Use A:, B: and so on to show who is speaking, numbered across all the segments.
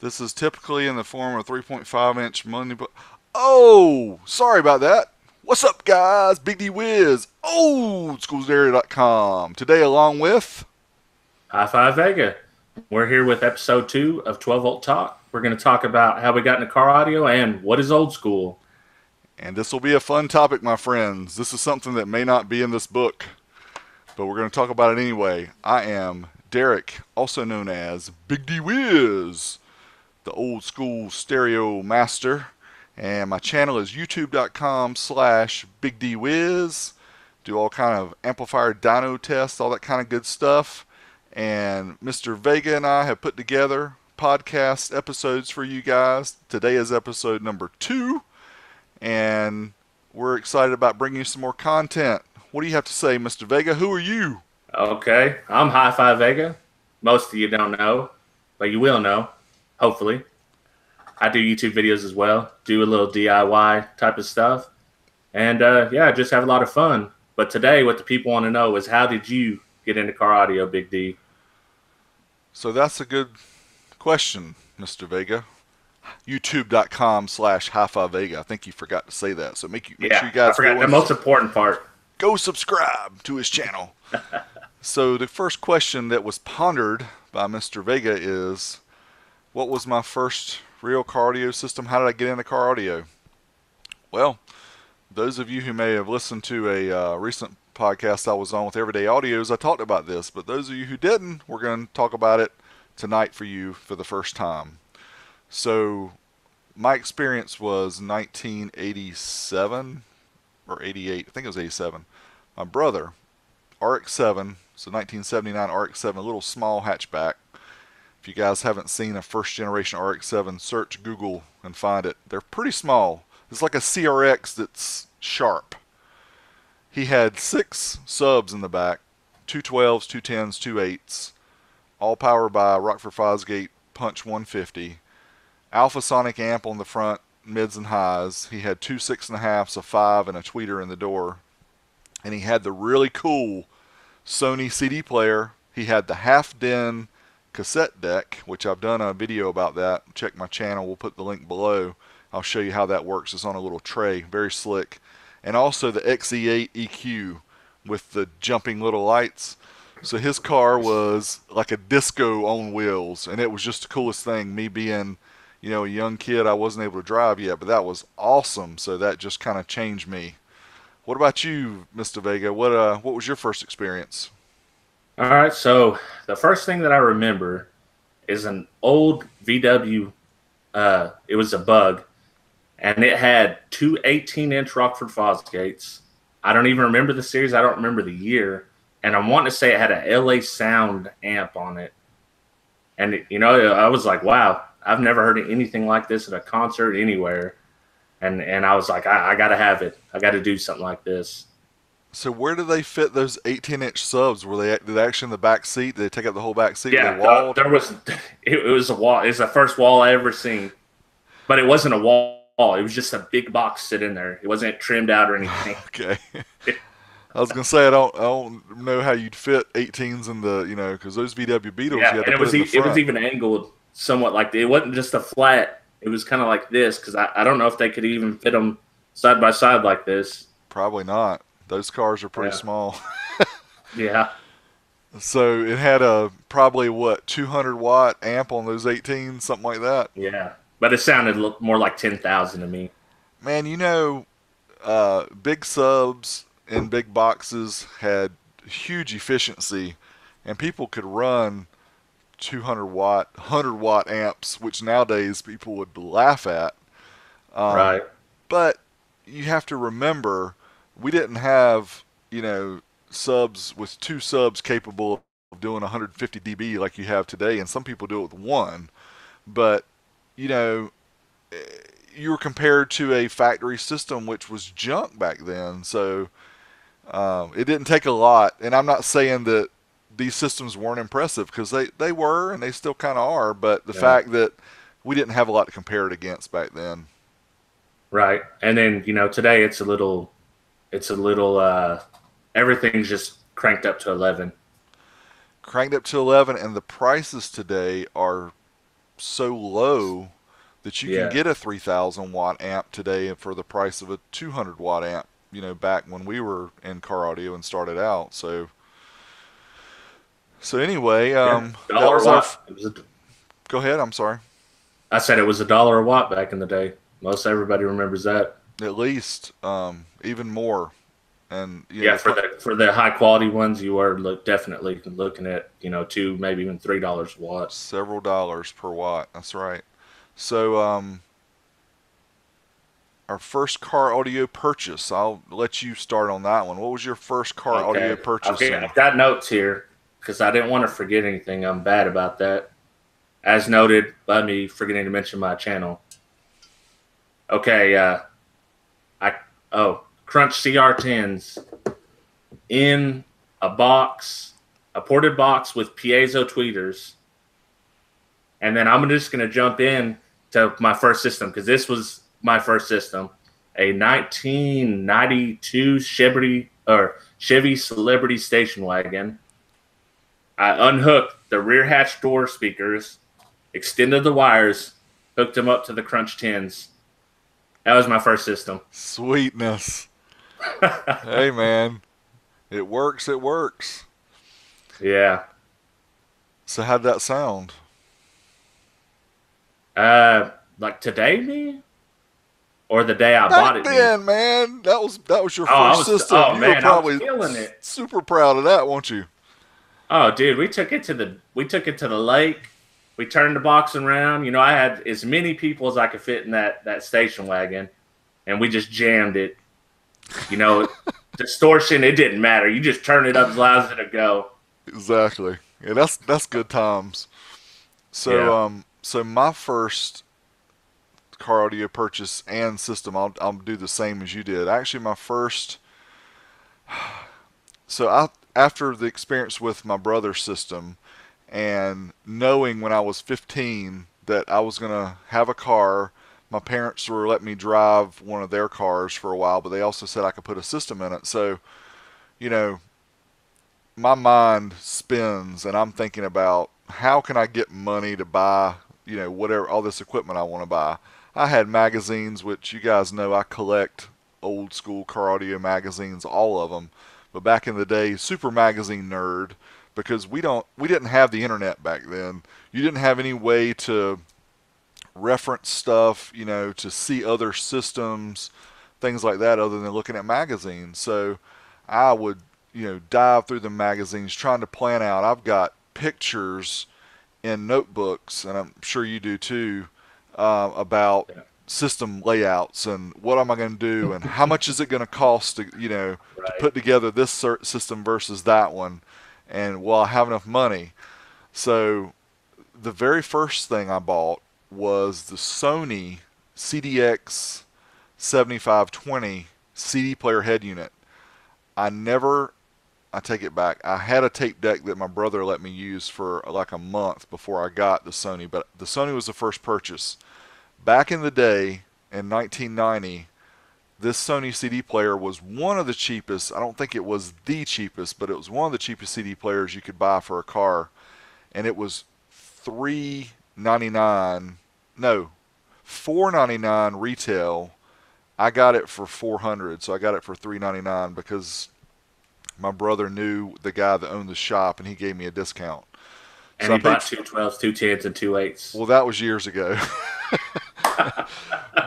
A: This is typically in the form of 3.5 inch money. Oh, sorry about that. What's up, guys? Big D Wiz, oldschoolstereo.com. Today, along with
B: HiFiVega. We're here with episode two of 12 Volt Talk. We're going to talk about how we got into car audio and what is old school.
A: And this will be a fun topic, my friends. This is something that may not be in this book, but we're going to talk about it anyway. I am Derek, also known as Big D Wiz, the old school stereo master. And my channel is youtube.com slash Big D Wiz. Do all kind of amplifier dyno tests, all that kind of good stuff. And Mr. Vega and I have put together podcast episodes for you guys. Today is episode number two and we're excited about bringing you some more content. What do you have to say, Mr. Vega? Who are you?
B: Okay, I'm HiFiVega. Most of you don't know, but you will know, hopefully. I do YouTube videos as well, do a little DIY type of stuff. And uh, yeah, just have a lot of fun. But today, what the people want to know is how did you get into car audio, Big D?
A: So that's a good question, Mr. Vega youtube.com slash hi vega i think you forgot to say that so make you make
B: yeah,
A: sure you guys
B: I forgot the most important part
A: go subscribe to his channel so the first question that was pondered by mr vega is what was my first real car audio system how did i get into car audio well those of you who may have listened to a uh, recent podcast i was on with everyday audios i talked about this but those of you who didn't we're going to talk about it tonight for you for the first time so my experience was 1987 or 88. I think it was 87. My brother, RX-7, so 1979 RX-7, a little small hatchback. If you guys haven't seen a first generation RX-7, search Google and find it. They're pretty small. It's like a CRX that's sharp. He had six subs in the back, two 12s, two 10s, two 8s, all powered by Rockford Fosgate Punch 150 Alpha Sonic amp on the front, mids and highs. He had two six and a halfs, a five, and a tweeter in the door. And he had the really cool Sony CD player. He had the half DIN cassette deck, which I've done a video about that. Check my channel. We'll put the link below. I'll show you how that works. It's on a little tray, very slick. And also the XE8 EQ with the jumping little lights. So his car was like a disco on wheels, and it was just the coolest thing. Me being you know, a young kid, I wasn't able to drive yet, but that was awesome. So that just kind of changed me. What about you, Mr. Vega? What uh, what was your first experience?
B: All right, so the first thing that I remember is an old VW. Uh, it was a bug, and it had two 18-inch Rockford Fosgates. I don't even remember the series. I don't remember the year, and I'm wanting to say it had a LA Sound amp on it. And you know, I was like, wow, I've never heard anything like this at a concert anywhere. And and I was like, I, I got to have it. I got to do something like this.
A: So where do they fit those 18 inch subs? Were they did they actually in the back seat? Did they take up the whole back seat?
B: Yeah, uh, there was. It, it was a wall. It's the first wall I ever seen, but it wasn't a wall. It was just a big box sitting there. It wasn't trimmed out or anything.
A: okay. I was gonna say I don't I don't know how you'd fit 18s in the you know because those VW Beetles.
B: Yeah, and it was e- it was even angled somewhat like it wasn't just a flat. It was kind of like this because I, I don't know if they could even fit them side by side like this.
A: Probably not. Those cars are pretty
B: Yeah.
A: small.
B: Yeah,
A: So it had a probably what 200 watt amp on those 18, something like that.
B: yeah, but it sounded more like ten thousand to me.
A: Man, you know, uh, big subs and big boxes had huge efficiency, and people could run 200 watt, 100 watt amps, which nowadays people would laugh at. Um,
B: right.
A: But you have to remember, we didn't have, you know, subs with two subs capable of doing 150 dB like you have today, and some people do it with one. But, you know, eh, you were compared to a factory system which was junk back then. So um, it didn't take a lot. And I'm not saying that these systems weren't impressive because they, they were and they still kind of are. But the
B: Yeah.
A: fact that we didn't have a lot to compare it against back then.
B: Right. And then, you know, today it's a little it's a little uh everything's just cranked up to 11.
A: cranked up to 11 and the prices today are so low that you
B: Yeah.
A: can get a 3000 watt amp today for the price of a 200 watt amp. You know, back when we were in car audio and started out. So, so anyway, um,
B: Yeah, dollar
A: was
B: a
A: our. Go ahead. I'm sorry.
B: I said it was a dollar a watt back in the day. Most everybody remembers that.
A: At least, um, even more. And you
B: Yeah,
A: know,
B: for the for the high quality ones, you are look, definitely looking at you know two, maybe even three dollars a watt.
A: several dollars per watt. That's right. So, um, our first car audio purchase. I'll let you start on that one. What was your first car audio purchase?
B: Okay, I've got notes here because I didn't want to forget anything. I'm bad about that. As noted by me forgetting to mention my channel. Okay, uh, I oh Crunch CR10s in a box, a ported box with piezo tweeters, and then I'm just gonna jump in to my first system because this was my first system, a 1992 Chevy or Chevy Celebrity station wagon. I unhooked the rear hatch door speakers, extended the wires, hooked them up to the Crunch 10s. That was my first system.
A: Sweetness. hey, man. It works. It works.
B: Yeah.
A: So, how'd that sound?
B: Uh, like today, me, or the day I bought it. me?
A: then, man. That was that was your
B: Oh,
A: first
B: was-
A: system.
B: oh,
A: you
B: man, I
A: were
B: was
A: probably
B: feeling it.
A: super proud of that, weren't you?
B: Oh, dude, we took it to the we took it to the lake. We turned the box around. You know, I had as many people as I could fit in that that station wagon, and we just jammed it. You know, distortion. It didn't matter. You just turn it up as loud as it'll go.
A: Exactly. Yeah, that's that's good times. So
B: Yeah.
A: um so my first car audio purchase and system I'll I'll do the same as you did. Actually my first so I after the experience with my brother's system and knowing when I was 15 that I was going to have a car my parents were letting me drive one of their cars for a while, but they also said I could put a system in it. So, you know, my mind spins and I'm thinking about how can I get money to buy, you know, whatever all this equipment I want to buy. I had magazines, which you guys know I collect old school car audio magazines, all of them. But back in the day, super magazine nerd, because we don't, we didn't have the internet back then. You didn't have any way to reference stuff, you know, to see other systems, things like that, other than looking at magazines. So I would, you know, dive through the magazines trying to plan out. I've got pictures in notebooks, and I'm sure you do too, uh, about
B: Yeah.
A: system layouts and what am I going to do and how much is it going to cost to, you know, to put together this system versus that one, and will I have enough money? So the very first thing I bought was the Sony CDX 7520 CD player head unit. I never, I take it back. I had a tape deck that my brother let me use for like a month before I got the Sony, but the Sony was the first purchase. Back in the day, in 1990, this Sony CD player was one of the cheapest. I don't think it was the cheapest, but it was one of the cheapest CD players you could buy for a car, and it was three ninety nine. No, four ninety nine retail. I got it for four hundred, so I got it for three ninety nine because my brother knew the guy that owned the shop, and he gave me a discount.
B: And
A: So I
B: he bought
A: paid-
B: two twelves, two tens, and two eights.
A: Well, that was years ago.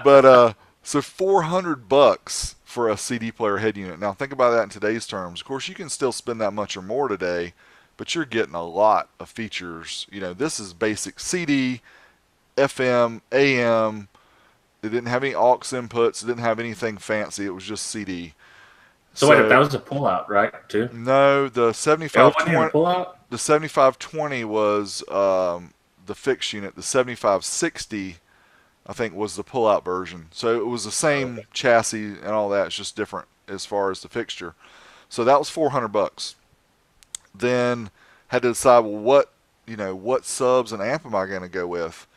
A: but uh, so 400 bucks for a CD player head unit. Now think about that in today's terms. Of course, you can still spend that much or more today, but you're getting a lot of features. You know, this is basic CD, FM, AM. It didn't have any aux inputs. It didn't have anything fancy. It was just CD.
B: so, wait, that was a pullout, right? Too.
A: no, the
B: Oh, wasn't even a
A: 7520
B: pullout.
A: the 7520 was um, the fixed unit. The 7560, I think, was the pull-out version. So it was the same
B: Okay.
A: chassis and all that. It's just different as far as the fixture. So that was 400 bucks. Then had to decide well, what you know what subs and amp am I going to go with,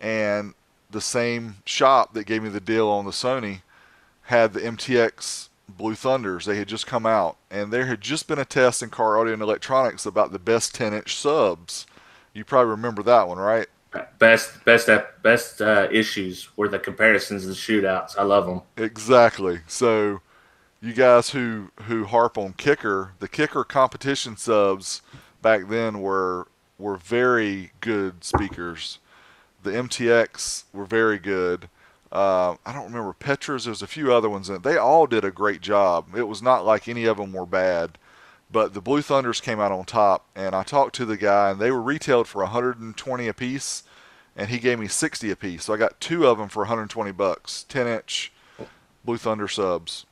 A: and the same shop that gave me the deal on the Sony had the MTX Blue Thunders. They had just come out, and there had just been a test in car audio and electronics about the best 10 inch subs. You probably remember that one, right?
B: Best, best, best uh, issues were the comparisons and shootouts. I love them.
A: Exactly. So, you guys who who harp on kicker, the kicker competition subs back then were were very good speakers. The MTX were very good. Uh, I don't remember Petras. There's a few other ones. They all did a great job. It was not like any of them were bad. But the Blue Thunders came out on top, and I talked to the guy, and they were retailed for 120 a piece, and he gave me 60 a piece. So I got two of them for 120 bucks, 10 inch Blue Thunder subs.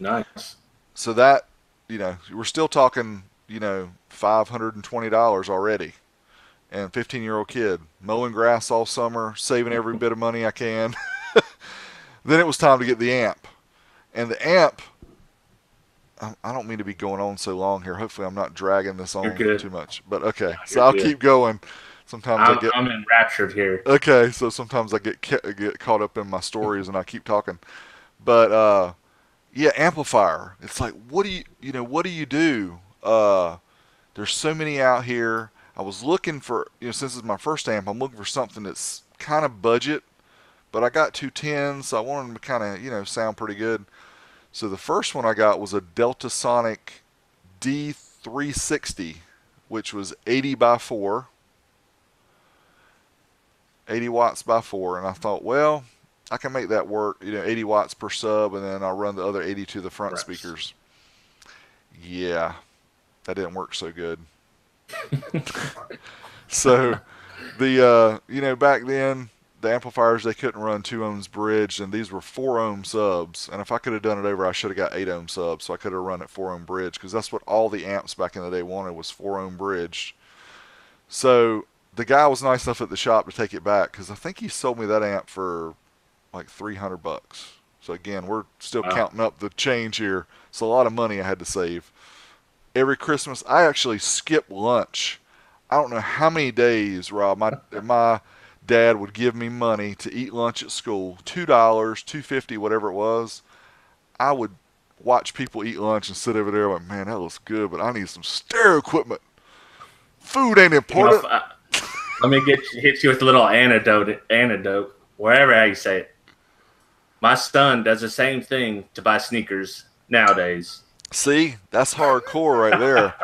B: Nice.
A: So that, you know, we're still talking, you know, $520 already. And 15 year old kid mowing grass all summer, saving every bit of money I can. then it was time to get the amp. And the amp I don't mean to be going on so long here. Hopefully, I'm not dragging this on too much. But okay, so I'll good. keep going. Sometimes
B: I'm,
A: I get
B: I'm enraptured here.
A: Okay, so sometimes I get get caught up in my stories and I keep talking. But uh, yeah, amplifier. It's like, what do you you know what do you do? Uh, there's so many out here. I was looking for you know since it's my first amp, I'm looking for something that's kind of budget, but I got two tens, so I wanted them to kind of you know sound pretty good. So the first one I got was a Delta Sonic D360, which was 80 by 4. 80 watts by 4. And I thought, well, I can make that work, you know, 80 watts per sub, and then I'll run the other 80 to the front speakers. Yeah, that didn't work so good. so the uh, you know back then the amplifiers they couldn't run two ohms bridged, and these were four ohm subs. And if I could have done it over, I should have got eight ohm subs, so I could have run it four ohm bridge because that's what all the amps back in the day wanted was four ohm bridged. So the guy was nice enough at the shop to take it back because I think he sold me that amp for like 300 bucks. So again, we're still wow. counting up the change here. It's a lot of money I had to save. Every Christmas, I actually skip lunch. I don't know how many days, Rob. My my dad would give me money to eat lunch at school, two dollars, two fifty, whatever it was. I would watch people eat lunch and sit over there like, man, that looks good, but I need some stereo equipment. Food ain't important. You know, I,
B: let me get hit you with a little anecdote, anecdote, wherever how you say it. My son does the same thing to buy sneakers nowadays.
A: See, that's hardcore right there.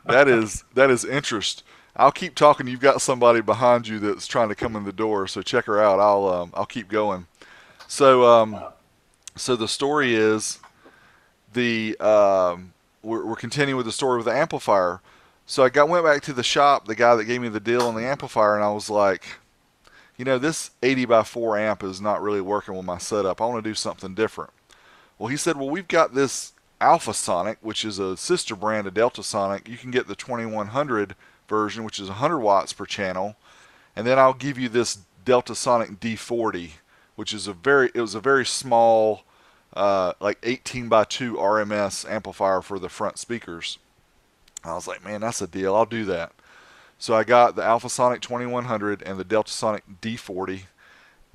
A: that is that is interest. I'll keep talking. You've got somebody behind you that's trying to come in the door, so check her out. I'll um, I'll keep going. So um, so the story is the um, we're, we're continuing with the story with the amplifier. So I got went back to the shop, the guy that gave me the deal on the amplifier, and I was like, you know, this 80 by 4 amp is not really working with my setup. I want to do something different. Well, he said, well, we've got this Alpha Sonic, which is a sister brand of Delta Sonic. You can get the 2100 version, which is 100 watts per channel, and then I'll give you this Delta Sonic D40, which is a very it was a very small, uh, like 18 by 2 RMS amplifier for the front speakers. I was like, man, that's a deal. I'll do that. So I got the Alpha Sonic 2100 and the Delta Sonic D40,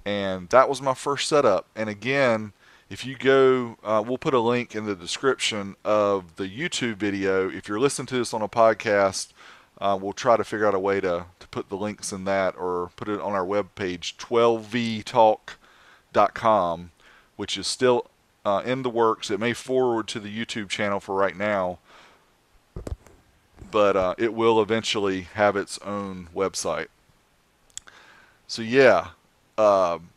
A: and that was my first setup. And again, if you go, uh, we'll put a link in the description of the YouTube video. If you're listening to this on a podcast, uh, we'll try to figure out a way to, to put the links in that or put it on our webpage, 12vtalk.com, which is still uh, in the works. It may forward to the YouTube channel for right now, but uh, it will eventually have its own website. So, yeah, um,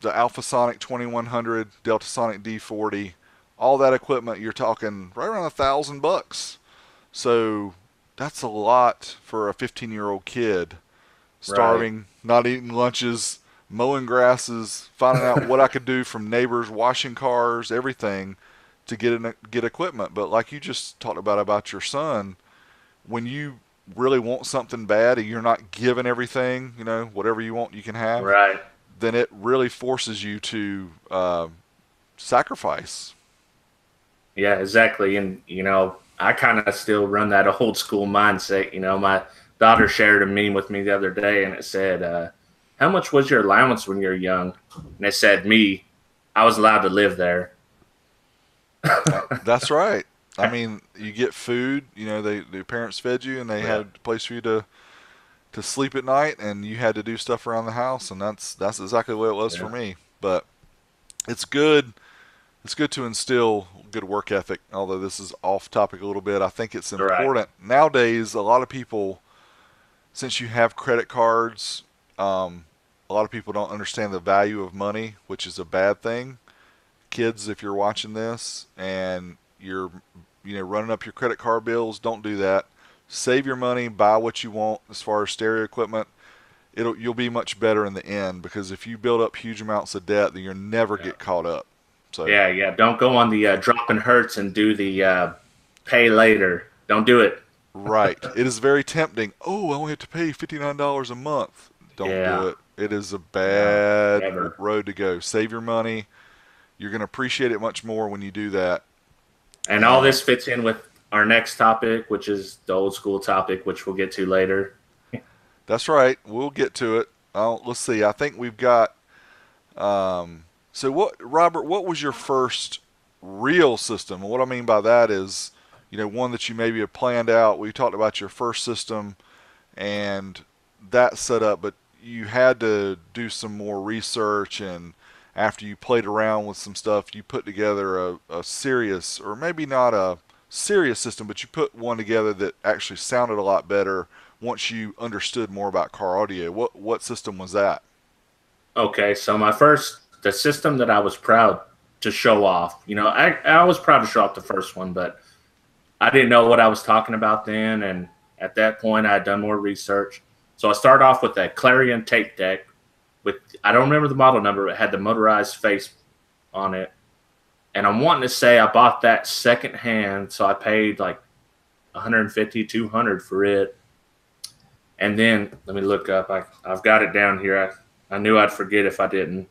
A: the Alpha Sonic 2100, Delta Sonic D40, all that equipment, you're talking right around a thousand bucks. So that's a lot for a 15 year old kid starving, right. not eating lunches, mowing grasses, finding out what I could do from neighbors, washing cars, everything to get in, get equipment. But like you just talked about about your son, when you really want something bad and you're not given everything, you know, whatever you want, you can have.
B: Right.
A: Then it really forces you to uh, sacrifice.
B: Yeah, exactly. And you know, I kind of still run that old school mindset. You know, my daughter shared a meme with me the other day, and it said, uh, "How much was your allowance when you were young?" And it said, "Me, I was allowed to live there."
A: That's right. I mean, you get food. You know, they the parents fed you, and they yeah. had a place for you to to sleep at night, and you had to do stuff around the house, and that's that's exactly what it was
B: Yeah.
A: for me. But it's good. It's good to instill good work ethic. Although this is off topic a little bit, I think it's
B: Right.
A: important nowadays. A lot of people, since you have credit cards, um, a lot of people don't understand the value of money, which is a bad thing. Kids, if you're watching this and you're, you know, running up your credit card bills, don't do that. Save your money, buy what you want as far as stereo equipment. It'll you'll be much better in the end because if you build up huge amounts of debt, then you'll never
B: Yeah.
A: get caught up. So
B: Yeah, yeah. Don't go on the uh, dropping hurts and do the uh, pay later. Don't do it.
A: right. It is very tempting. Oh, I only have to pay fifty nine dollars a month. Don't
B: Yeah.
A: do it. It is a bad road to go. Save your money. You're going to appreciate it much more when you do that.
B: And all this fits in with our next topic, which is the old school topic, which we'll get to later.
A: That's right. We'll get to it. Uh, let's see. I think we've got. Um, so what, Robert? What was your first real system? And what I mean by that is, you know, one that you maybe have planned out. We talked about your first system, and that set up, but you had to do some more research and after you played around with some stuff, you put together a, a serious, or maybe not a serious system, but you put one together that actually sounded a lot better once you understood more about car audio. What what system was that?
B: Okay, so my first, the system that I was proud to show off, you know, I, I was proud to show off the first one, but I didn't know what I was talking about then. And at that point, I had done more research. So I started off with a Clarion tape deck with, I don't remember the model number, but it had the motorized face on it. And I'm wanting to say I bought that second hand, so I paid like 150, 200 for it. And then let me look up. I, I've got it down here. I, I knew I'd forget if I didn't.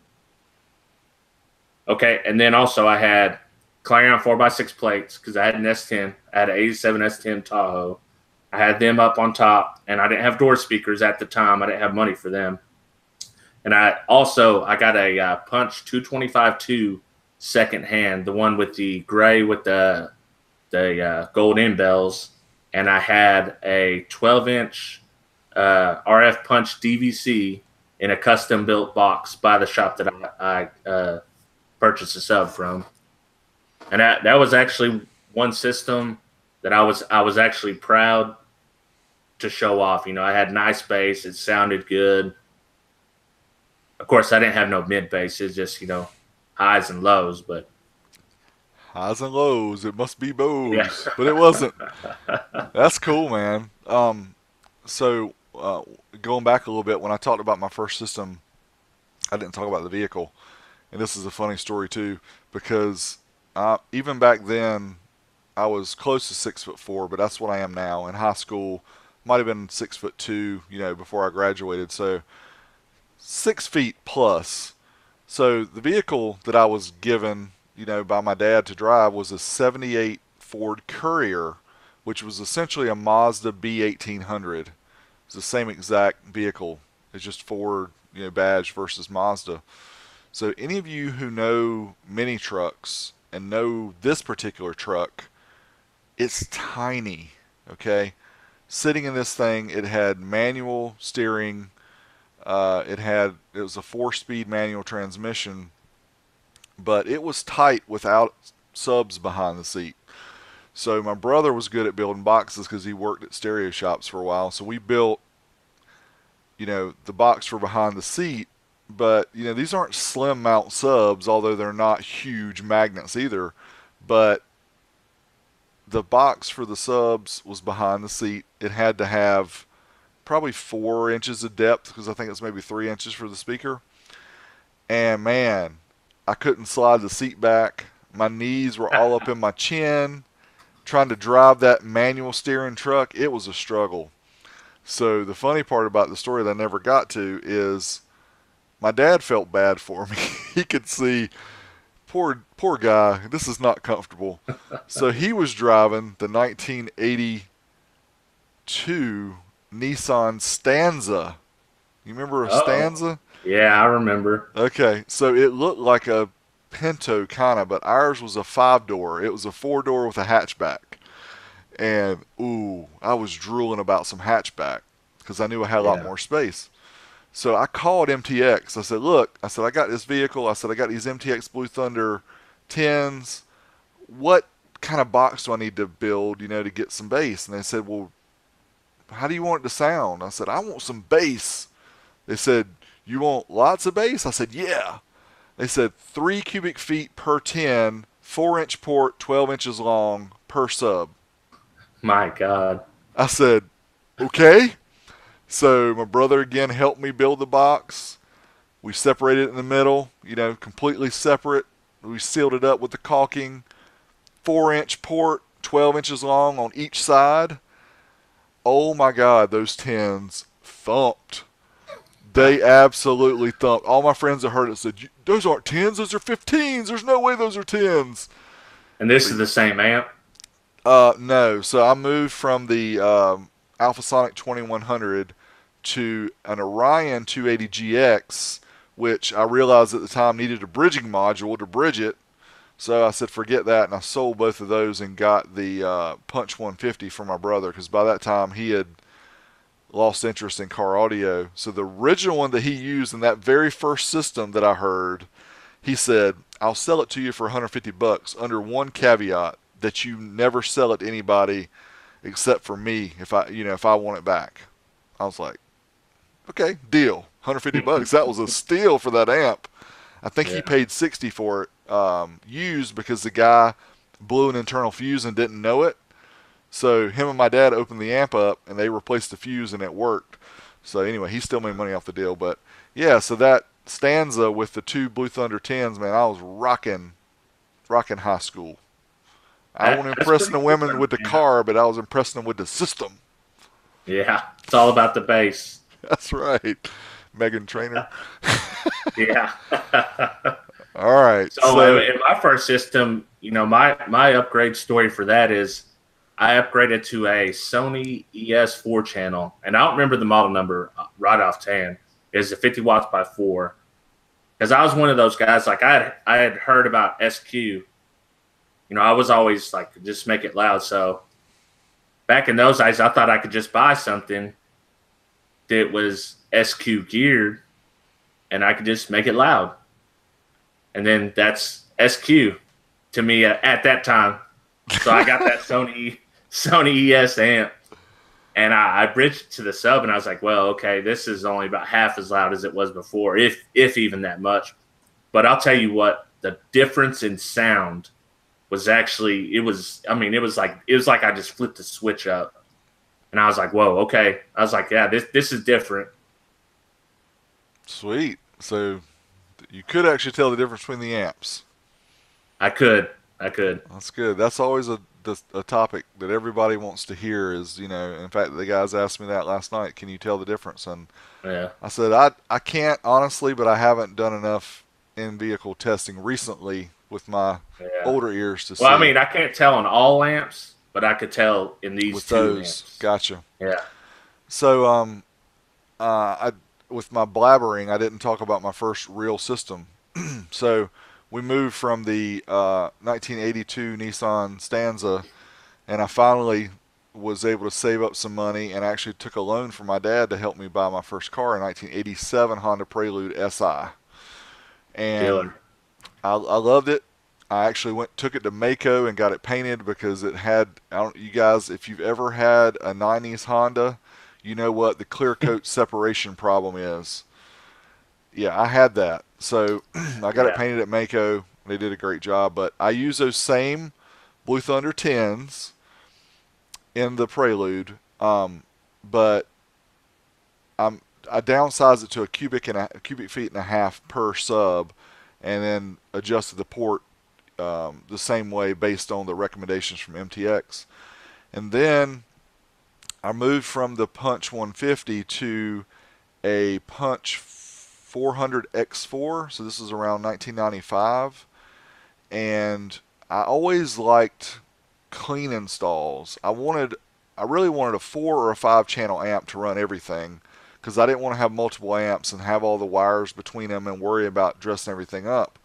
B: Okay, and then also I had Clarion 4x6 plates because I had an S10. I had an 87 S10 Tahoe. I had them up on top, and I didn't have door speakers at the time. I didn't have money for them. And I also I got a uh, Punch 225 2 second hand, the one with the gray with the the uh, gold end bells, and I had a 12 inch uh, RF Punch DVC in a custom built box by the shop that I, I purchased a sub from, and that that was actually one system that I was I was actually proud to show off. You know, I had nice bass, it sounded good. Of course, I didn't have no mid bass; it's just you know highs and lows, but
A: Highs and lows. It must be Bose,
B: Yeah.
A: but it wasn't. That's cool, man. Um, so uh, going back a little bit, when I talked about my first system, I didn't talk about the vehicle, and this is a funny story too, because uh, even back then, I was close to six foot four, but that's what I am now. In high school, might have been six foot two, you know, before I graduated. So six feet plus. So the vehicle that I was given, you know, by my dad to drive was a 78 Ford Courier, which was essentially a Mazda B1800. It's the same exact vehicle. It's just Ford, you know, badge versus Mazda. So any of you who know mini trucks and know this particular truck, it's tiny, okay? Sitting in this thing, it had manual steering, uh, it had it was a four-speed manual transmission, but it was tight without subs behind the seat. So my brother was good at building boxes because he worked at stereo shops for a while. So we built, you know, the box for behind the seat. But you know, these aren't slim mount subs, although they're not huge magnets either. But the box for the subs was behind the seat. It had to have probably four inches of depth because I think it's maybe three inches for the speaker. And man, I couldn't slide the seat back. My knees were all up in my chin. Trying to drive that manual steering truck, it was a struggle. So the funny part about the story that I never got to is my dad felt bad for me. he could see poor poor guy, this is not comfortable. so he was driving the 1982 Nissan Stanza. You remember a
B: Uh-oh.
A: Stanza?
B: yeah, I remember.
A: Okay, so it looked like a Pinto kind of, but ours was a five door. It was a four door with a hatchback. And ooh, I was drooling about some hatchback. because I knew I had a lot
B: Yeah.
A: more space. So I called MTX. I said, "Look, I said I got this vehicle. I said I got these MTX Blue Thunder 10s. What kind of box do I need to build, you know, to get some bass?" And they said, "Well, how do you want it to sound?" I said, "I want some bass." They said, "You want lots of bass?" I said, "Yeah." They said three cubic feet per 10, four inch port, 12 inches long per sub.
B: My God.
A: I said, okay. So my brother again helped me build the box. We separated it in the middle, you know, completely separate. We sealed it up with the caulking. Four inch port, 12 inches long on each side. Oh my God, those tins thumped. They absolutely thumped. All my friends that heard it said, those aren't tens, those are 15s. There's no way those are tens.
B: And this is the same amp.
A: Uh, no. So I moved from the um, Alphasonic 2100 to an Orion 280GX, which I realized at the time needed a bridging module to bridge it. So I said, forget that, and I sold both of those and got the uh, Punch 150 for my brother because by that time he had lost interest in car audio. So the original one that he used in that very first system that I heard, he said, "I'll sell it to you for 150 bucks under one caveat that you never sell it to anybody except for me if I, you know, if I want it back." I was like, "Okay, deal. 150 bucks. That was a steal for that amp." I think he paid 60 for it um, used because the guy blew an internal fuse and didn't know it. So him and my dad opened the amp up and they replaced the fuse and it worked. So anyway, he still made money off the deal. But yeah, so that stanza with the two Blue Thunder 10s, man, I was rocking, rocking high school. I wasn't impressing the women
B: cool,
A: with the car, but I was impressing them with the system.
B: Yeah. It's all about the bass.
A: That's right. Meghan Trainor.
B: Yeah.
A: All right.
B: So,
A: So,
B: in my first system, you know, my my upgrade story for that is I upgraded to a Sony ES four channel, and I don't remember the model number uh, right off hand. Is a 50 watts by four? Because I was one of those guys. Like I had, I had heard about SQ. You know, I was always like, just make it loud. So back in those days, I thought I could just buy something that was SQ geared, and I could just make it loud and then that's SQ to me at, at that time. So I got that Sony Sony ES amp, and I, I bridged to the sub, and I was like, well, okay, this is only about half as loud as it was before, if if even that much. But I'll tell you what, the difference in sound was actually it was. I mean, it was like it was like I just flipped the switch up, and I was like, whoa, okay. I was like, yeah, this this is different.
A: sweet. So you could actually tell the difference between the amps.
B: I could, I could.
A: That's good. That's always a a topic that everybody wants to hear. Is you know, in fact, the guys asked me that last night. Can you tell the difference? And
B: Yeah.
A: I said I I can't honestly, but I haven't done enough in vehicle testing recently with my
B: yeah.
A: older ears to see.
B: Well, I mean, I can't tell on all amps, but I could tell in these
A: with
B: two
A: those,
B: amps.
A: gotcha.
B: Yeah.
A: So um, uh, I with my blabbering, I didn't talk about my first real system. so we moved from the uh, 1982 Nissan Stanza, and I finally was able to save up some money and actually took a loan from my dad to help me buy my first car, a 1987 Honda Prelude SI. And
B: Killer.
A: I, I loved it. I actually went took it to Maaco and got it painted because it had. I don't. You guys, if you've ever had a '90s Honda, you know what the clear coat separation problem is. Yeah, I had that. So I got it painted at Maaco. They did a great job. But I use those same Blue Thunder 10s in the Prelude, um, but I'm I downsize it to a cubic and a, a cubic feet and a half per sub, and then adjusted the port um, the same way based on the recommendations from MTX. And then I moved from the Punch 150 to a Punch 400 X4. So this is around 1995, and I always liked clean installs. I wanted, I really wanted a four or a five channel amp to run everything because I didn't want to have multiple amps and have all the wires between them and worry about dressing everything up.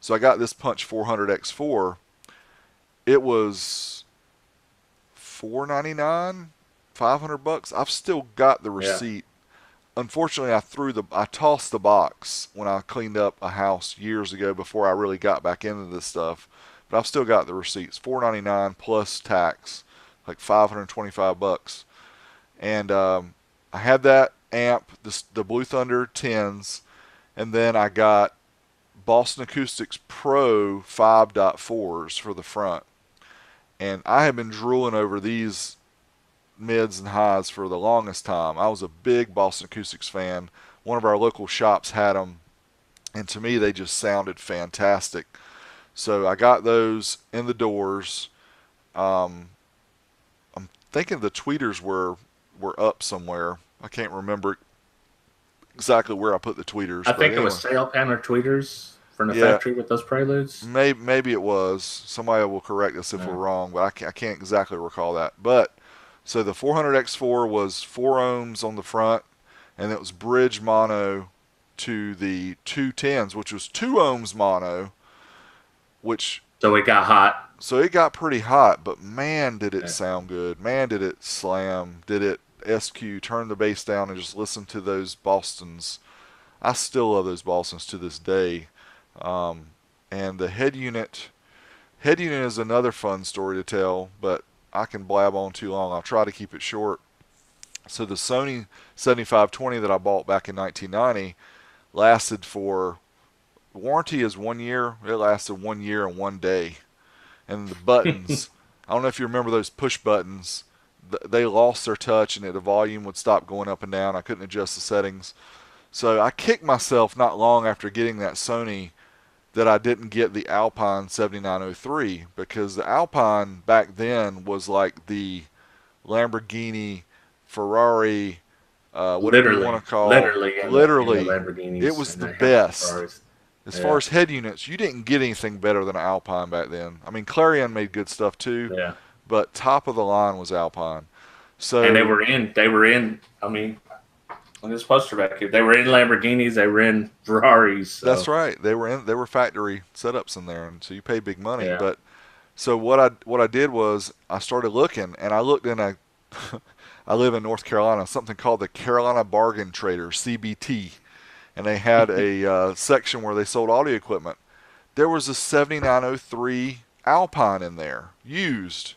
A: So I got this Punch 400 X4. It was 4.99, 500 bucks. I've still got the receipt. Yeah. Unfortunately, I threw the I tossed the box when I cleaned up a house years ago before I really got back into this stuff. But I've still got the receipts. 4.99 plus tax, like 525 bucks. And um, I had that amp, this, the Blue Thunder 10s, and then I got Boston Acoustics Pro 5.4s for the front. And I have been drooling over these mids and highs for the longest time. I was a big Boston Acoustics fan. One of our local shops had them, and to me, they just sounded fantastic. So I got those in the doors. Um, I'm thinking the tweeters were were up somewhere. I can't remember exactly where I put the tweeters.
B: I think anyway. it was sail pan or tweeters from the yeah. factory with those preludes.
A: Maybe maybe it was. Somebody will correct us if yeah. we're wrong, but I can't, I can't exactly recall that. But so the 400X4 was four ohms on the front, and it was bridge mono to the 210s, which was two ohms mono, which
B: so it got hot.
A: So it got pretty hot, but man, did it yeah. sound good. Man, did it slam. Did it SQ, turn the bass down and just listen to those Bostons. I still love those Bostons to this day. Um, and the head unit, head unit is another fun story to tell, but I can blab on too long. I'll try to keep it short. So the Sony 7520 that I bought back in 1990 lasted for warranty is one year. It lasted one year and one day. And the buttons, I don't know if you remember those push buttons. They lost their touch and the volume would stop going up and down. I couldn't adjust the settings. So I kicked myself not long after getting that Sony that I didn't get the Alpine 7903 because the Alpine back then was like the Lamborghini, Ferrari, uh, whatever literally, you want to call
B: literally,
A: literally, Lamborghinis it was the best. As yeah. far as head units, you didn't get anything better than an Alpine back then. I mean, Clarion made good stuff too,
B: yeah.
A: But top of the line was Alpine. So
B: and they were in, they were in. I mean, on this poster back here. They were in Lamborghinis. They were in Ferraris. So.
A: That's right. They were in. They were factory setups in there, and so you pay big money. Yeah. But so what I what I did was I started looking, and I looked in a. I live in North Carolina. Something called the Carolina Bargain Trader (CBT), and they had a uh, section where they sold audio equipment. There was a 7903 Alpine in there, used,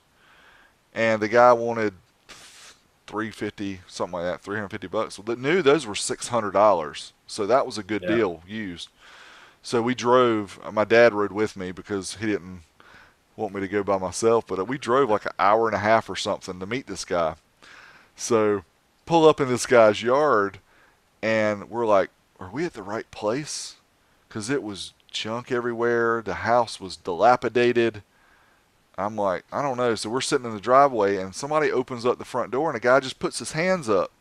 A: and the guy wanted 350 something like that 350 bucks. Well, new those were $600 so that was a good yeah. deal used. So we drove uh, my dad rode with me because he didn't want me to go by myself but uh, we drove like an hour and a half or something to meet this guy. So pull up in this guy's yard and we're like are we at the right place? Because it was junk everywhere. The house was dilapidated I'm like, I don't know. So we're sitting in the driveway, and somebody opens up the front door, and a guy just puts his hands up.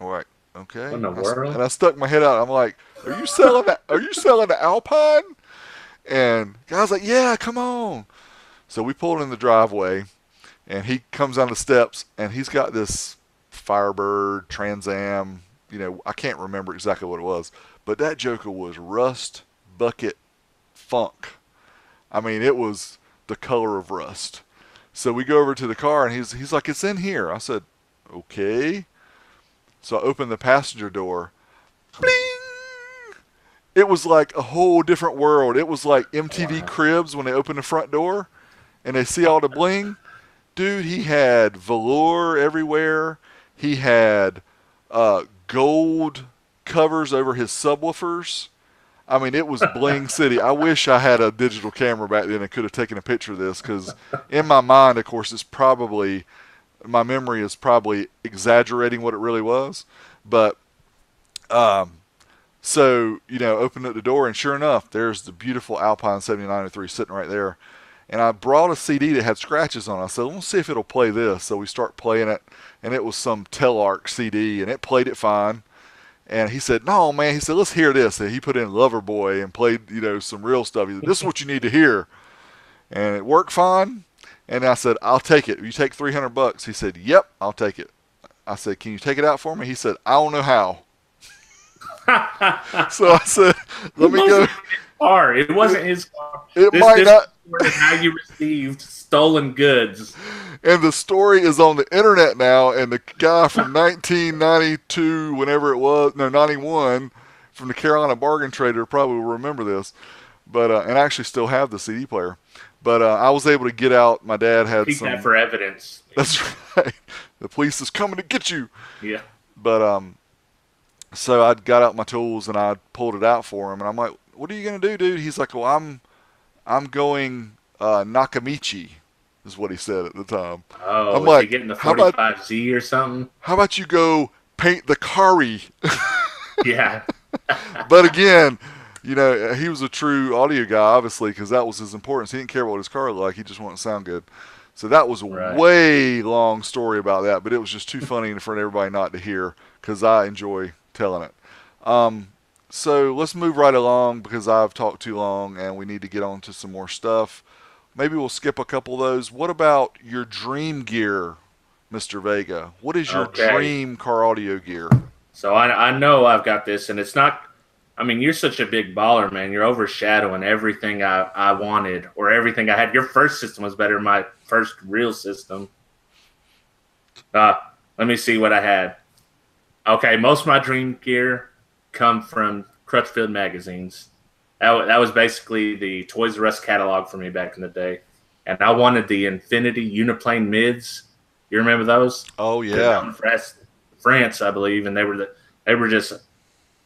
A: I'm like, okay.
B: In the world?
A: And I stuck my head out. I'm like, are you selling that? Are you selling the Alpine? And guy's like, yeah, come on. So we pulled in the driveway, and he comes down the steps, and he's got this Firebird Trans Am. You know, I can't remember exactly what it was, but that Joker was rust bucket funk. I mean, it was the color of rust. So we go over to the car and he's he's like, It's in here. I said, Okay. So I opened the passenger door. Bling! It was like a whole different world. It was like MTV wow. Cribs when they open the front door and they see all the bling. Dude, he had velour everywhere. He had uh, gold covers over his subwoofers. I mean, it was bling city. I wish I had a digital camera back then and could have taken a picture of this because, in my mind, of course, it's probably my memory is probably exaggerating what it really was. But, um, so you know, opened up the door and sure enough, there's the beautiful Alpine 7903 sitting right there. And I brought a CD that had scratches on it. I said, let's see if it'll play this. So we start playing it, and it was some Telarc CD, and it played it fine. And he said, "No, man." He said, "Let's hear this." And he put in Loverboy and played, you know, some real stuff. He said, "This is what you need to hear," and it worked fine. And I said, "I'll take it. You take 300 bucks." He said, "Yep, I'll take it." I said, "Can you take it out for me?" He said, "I don't know how." so I said, "Let me go."
B: Car. It wasn't his car.
A: It this, might this, not.
B: How you received stolen goods.
A: And the story is on the internet now, and the guy from 1992, whenever it was, no, 91, from the Carolina Bargain Trader probably will remember this. But uh, and I actually still have the CD player. But uh, I was able to get out. My dad had
B: Keep
A: some.
B: that for evidence.
A: That's right. The police is coming to get you.
B: Yeah.
A: But um, so I got out my tools and I pulled it out for him, and I'm like, "What are you gonna do, dude?" He's like, "Well, I'm, I'm going uh, Nakamichi," is what he said at the time.
B: Oh,
A: I'm like,
B: getting the
A: how about-
B: 45Z or something?
A: How about you go paint the Kari?
B: Yeah.
A: but again, you know, he was a true audio guy, obviously, because that was his importance. He didn't care what his car looked like; he just wanted to sound good. So that was a
B: Right.
A: way long story about that, but it was just too funny for everybody not to hear because I enjoy telling it. Um, so let's move right along because I've talked too long and we need to get on to some more stuff. Maybe we'll skip a couple of those. What about your dream gear, Mr. Vega? What is your
B: Okay.
A: dream car audio gear?
B: So I, I know I've got this, and it's not. I mean, you're such a big baller, man. You're overshadowing everything I, I wanted or everything I had. Your first system was better than my first real system. Uh, let me see what I had. Okay, most of my dream gear come from Crutchfield magazines. That, that was basically the Toys R Us catalog for me back in the day. And I wanted the Infinity Uniplane mids. You remember those?
A: Oh yeah,
B: France, France, I believe, and they were the, they were just.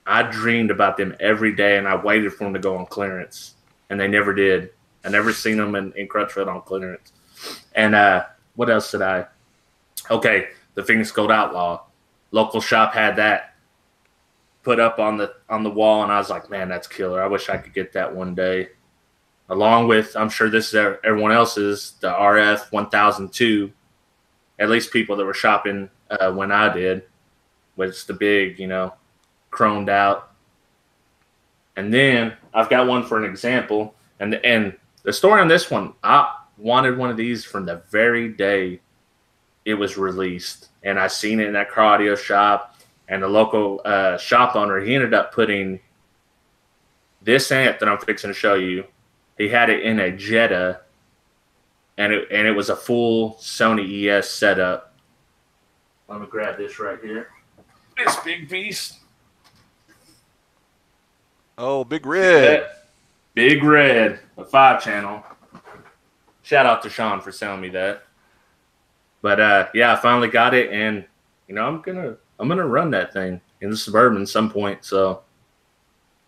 B: I dreamed about them every day, and I waited for them to go on clearance, and they never did. I never seen them in, in Crutchfield on clearance. And uh, what else did I? Okay, the Phoenix Gold Outlaw, local shop had that put up on the on the wall, and I was like, man, that's killer. I wish I could get that one day. Along with, I'm sure this is everyone else's, the RF 1002 at least people that were shopping uh, when I did, was the big, you know, chromed out. And then I've got one for an example, and and the story on this one, I wanted one of these from the very day it was released, and I seen it in that car audio shop, and the local uh, shop owner he ended up putting this amp that I'm fixing to show you. He had it in a Jetta and it and it was a full Sony ES setup. Let me grab this right here. This big beast.
A: oh Big Red.
B: Big red, a five channel. Shout out to Sean for selling me that. But uh, yeah, I finally got it, and you know I'm gonna I'm gonna run that thing in the suburban at some point. So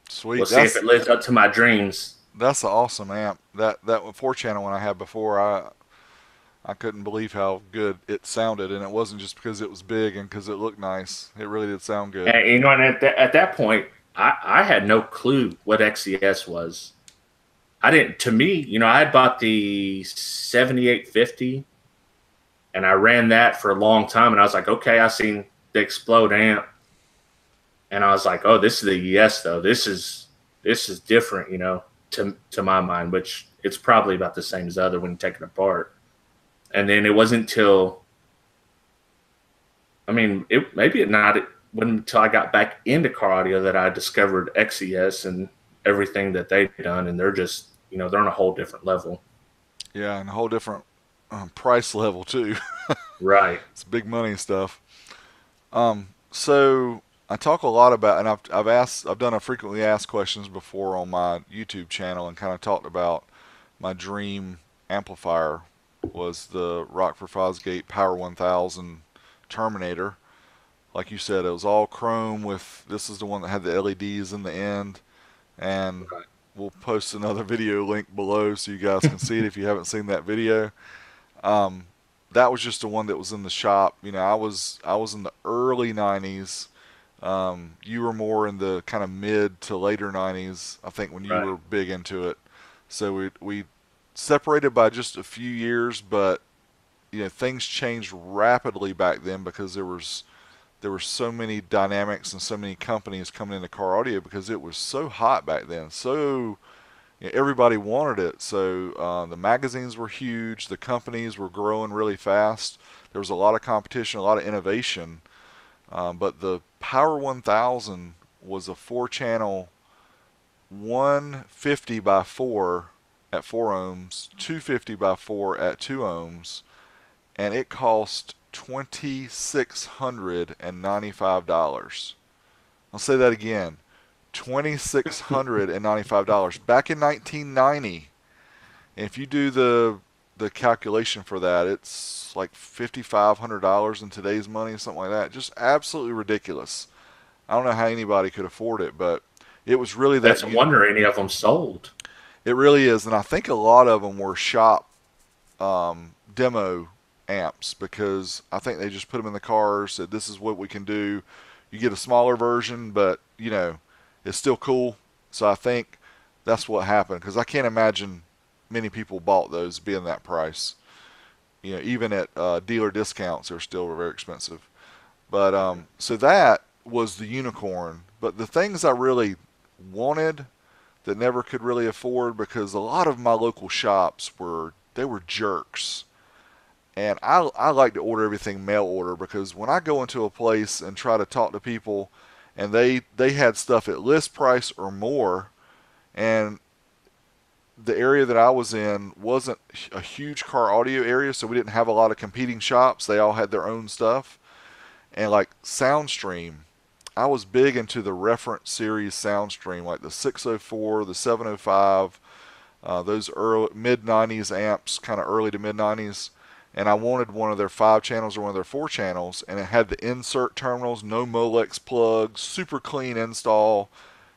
A: Sweet.
B: we'll see
A: That's,
B: if it lives up to my dreams.
A: that's an awesome amp. That that four channel one I had before, I I couldn't believe how good it sounded, and it wasn't just because it was big and because it looked nice. It really did sound good.
B: And you know, and at that, at that point, I, I had no clue what XES was. I didn't. To me, you know, I had bought the seventy-eight fifty, and I ran that for a long time, and I was like, okay, I seen the Xplod amp, and I was like, oh, this is the ES though. This is this is different, you know, to to my mind, which it's probably about the same as the other when you take it apart. And then it wasn't till I mean, it maybe it not it wasn't until I got back into car audio that I discovered XES and everything that they've done, and they're just you know they're on a whole different level.
A: Yeah, and a whole different um, price level too.
B: Right.
A: it's big money stuff. Um, so I talk a lot about, and I've I've asked, I've done a frequently asked questions before on my YouTube channel, and kind of talked about my dream amplifier was the Rockford Fosgate Power 1000 Terminator. Like you said, it was all chrome with this is the one that had the LEDs in the end, and
B: Right.
A: we'll post another video link below so you guys can see it if you haven't seen that video. Um, that was just the one that was in the shop. You know, I was I was in the early '90s. Um, you were more in the kind of mid to later '90s, I think, when you
B: Right.
A: were big into it. So we we separated by just a few years, but you know things changed rapidly back then because there was there were so many dynamics and so many companies coming into car audio because it was so hot back then. So everybody wanted it. So uh, the magazines were huge. The companies were growing really fast. There was a lot of competition, a lot of innovation. Um, but the Power 1000 was a four-channel 150 by 4 at four ohms, 250 by four at two ohms, and it cost twenty six hundred and ninety five dollars. I'll say that again, twenty six hundred and ninety five dollars back in 1990. If you do the the calculation for that, it's like fifty five hundred dollars in today's money, something like that. Just absolutely ridiculous. I don't know how anybody could afford it, but it was really that.
B: That's a wonder any of them sold.
A: It really is, and I think a lot of them were shop um, demo amps because I think they just put them in the cars. Said this is what we can do. You get a smaller version, but you know it's still cool. So I think that's what happened because I can't imagine many people bought those being that price. You know, even at uh, dealer discounts, they're still very expensive. But um, so that was the unicorn. But the things I really wanted that never could really afford because a lot of my local shops were they were jerks. And I, I like to order everything mail order because when I go into a place and try to talk to people and they, they had stuff at list price or more and the area that I was in wasn't a huge car audio area, so we didn't have a lot of competing shops. They all had their own stuff. And like Soundstream, I was big into the reference series Soundstream, like the 604, the 705, uh, those early mid 90s amps, kind of early to mid 90s. And I wanted one of their five channels or one of their four channels, and it had the insert terminals, no Molex plugs, super clean install.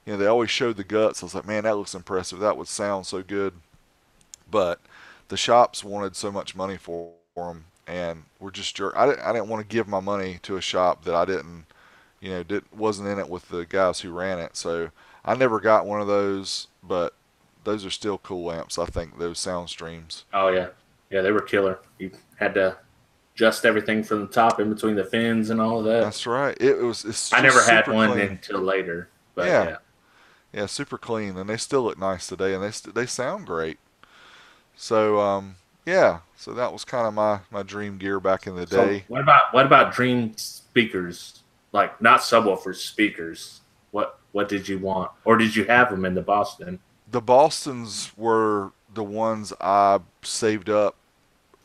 A: You know, they always showed the guts. I was like, man, that looks impressive. That would sound so good. But the shops wanted so much money for, them, and we're just jerk. I didn't, I didn't want to give my money to a shop that I didn't you know, did, wasn't in it with the guys who ran it. So I never got one of those, but those are still cool amps. I think those Soundstreams.
B: Oh yeah, yeah, they were killer. You had to adjust everything from the top in between the fins and all of that.
A: That's right. It was.
B: I never had one clean. until later. But yeah. yeah.
A: yeah, super clean, and they still look nice today, and they st- they sound great. So um, yeah, so that was kind of my my dream gear back in the day.
B: What about what about dream speakers? like not subwoofers, speakers. What what did you want, or did you have them in the Boston?
A: The Boston's were the ones I saved up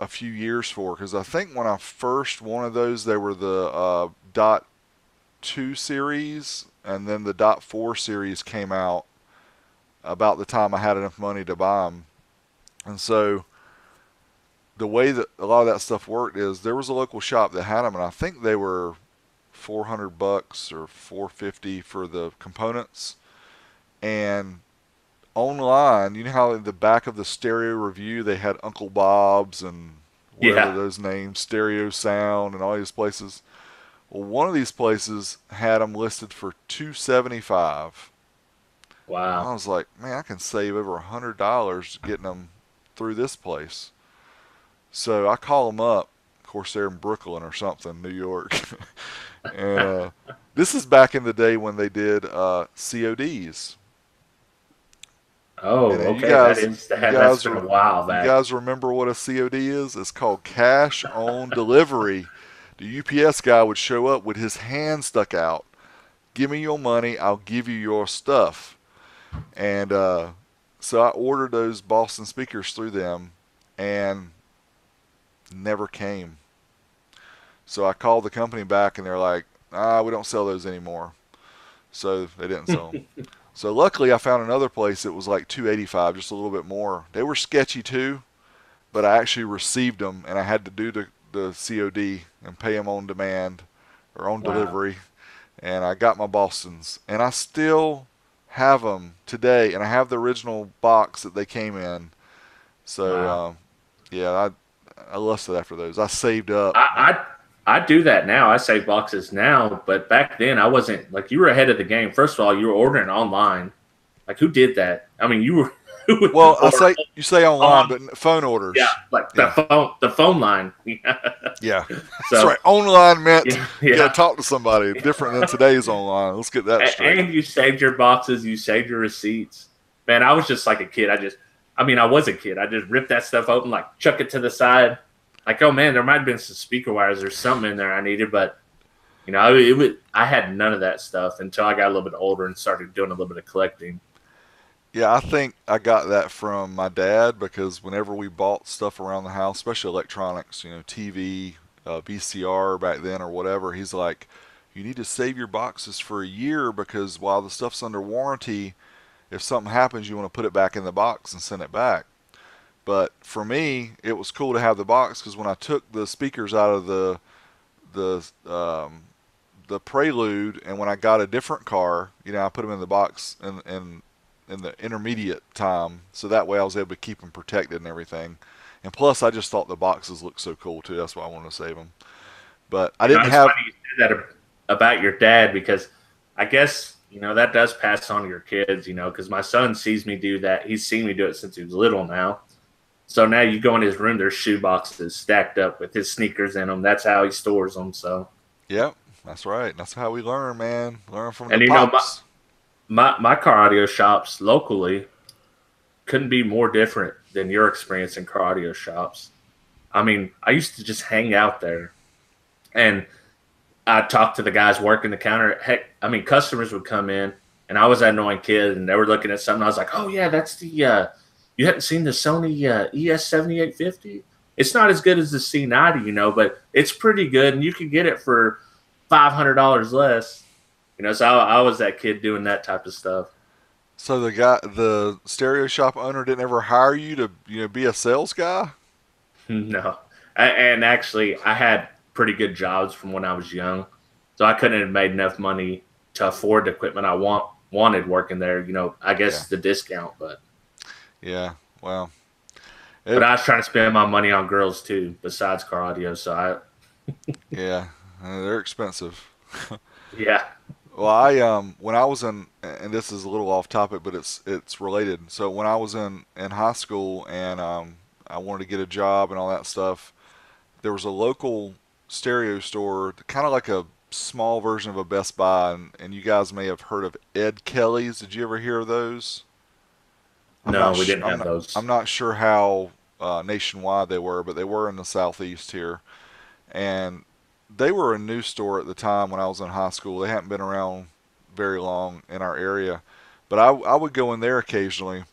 A: a few years for because I think when I first wanted those, they were the uh, dot two series, and then the dot four series came out about the time I had enough money to buy them, and so the way that a lot of that stuff worked is there was a local shop that had them, and I think they were 400 bucks or 450 for the components. And online you know how in the back of the stereo review they had uncle bob's and whatever yeah. those names stereo sound and all these places? Well one of these places had them listed for 275
B: wow.
A: I was like man i can save over a hundred dollars getting them through this place. So i call them up of course they're in brooklyn or something new york. And uh, this is back in the day when they did uh, CODs.
B: Oh, and, okay. You guys, that is, that, you guys, been a while back.
A: You guys remember what a COD is? It's called cash on delivery. The UPS guy would show up with his hand stuck out. Give me your money. I'll give you your stuff. And uh, so I ordered those Boston speakers through them, and never came. So I called the company back and they're like, ah, we don't sell those anymore. So they didn't sell them. so luckily I found another place that was like 285, just a little bit more. They were sketchy too, but I actually received them and I had to do the, the COD and pay them on demand or on wow. delivery. And I got my Bostons and I still have them today and I have the original box that they came in. So, wow. um, yeah, I, I lusted after those. I saved up.
B: I, I I do that now. I save boxes now, but back then I wasn't like you were ahead of the game. First of all, you were ordering online. Like who did that? I mean, you were.
A: well, I say you say online, but phone orders.
B: Yeah, like yeah. the phone, the phone line.
A: yeah, so, that's right. Online meant yeah, yeah. you got to talk to somebody different than today's online. Let's get that straight.
B: And you saved your boxes, you saved your receipts. Man, I was just like a kid. I just, I mean, I was a kid. I just ripped that stuff open, like chuck it to the side like, oh man, there might have been some speaker wires or something in there I needed, but you know, it, I had none of that stuff until I got a little bit older and started doing a little bit of collecting.
A: Yeah, I think I got that from my dad because whenever we bought stuff around the house, especially electronics, you know, TV, uh, VCR back then or whatever, he's like, you need to save your boxes for a year because while the stuff's under warranty, if something happens, you want to put it back in the box and send it back. But for me, it was cool to have the box because when I took the speakers out of the the um, the Prelude, and when I got a different car, you know, I put them in the box and and in the intermediate time, so that way I was able to keep them protected and everything. And plus, I just thought the boxes looked so cool too. That's why I wanted to save them. But I didn't have.
B: Funny you said that about your dad because I guess you know that does pass on to your kids. You know, because my son sees me do that. He's seen me do it since he was little now. So now you go in his room, there's shoe boxes stacked up with his sneakers in them. That's how he stores them. So.
A: Yep, that's right. That's how we learn, man. Learn from and the pops.
B: Know, my my car audio shops locally couldn't be more different than your experience in car audio shops. I mean, I used to just hang out there and I talked to the guys working the counter. Heck, I mean, customers would come in and I was that annoying kid and they were looking at something. I was like, oh, yeah, that's the, uh, you haven't seen the Sony uh, ES7850? It's not as good as the C90, you know, but it's pretty good and you can get it for $500 less. You know, so I, I was that kid doing that type of stuff.
A: So the guy, the stereo shop owner, didn't ever hire you to you know be a sales guy.
B: No, I, and actually, I had pretty good jobs from when I was young, so I couldn't have made enough money to afford the equipment I want wanted working there. You know, I guess yeah. the discount, but
A: yeah, well,
B: it, but I was trying to spend my money on girls too, besides car audio. So I,
A: yeah, uh, they're expensive.
B: yeah.
A: Well, I um when I was in and this is a little off topic, but it's it's related. So when I was in in high school and um I wanted to get a job and all that stuff, there was a local stereo store, kind of like a small version of a Best Buy, and, and you guys may have heard of Ed Kelly's. Did you ever hear of those?
B: I'm no, we didn't have
A: not,
B: those.
A: I'm not sure how uh, nationwide they were, but they were in the southeast here, and they were a new store at the time when I was in high school. They hadn't been around very long in our area, but I, I would go in there occasionally.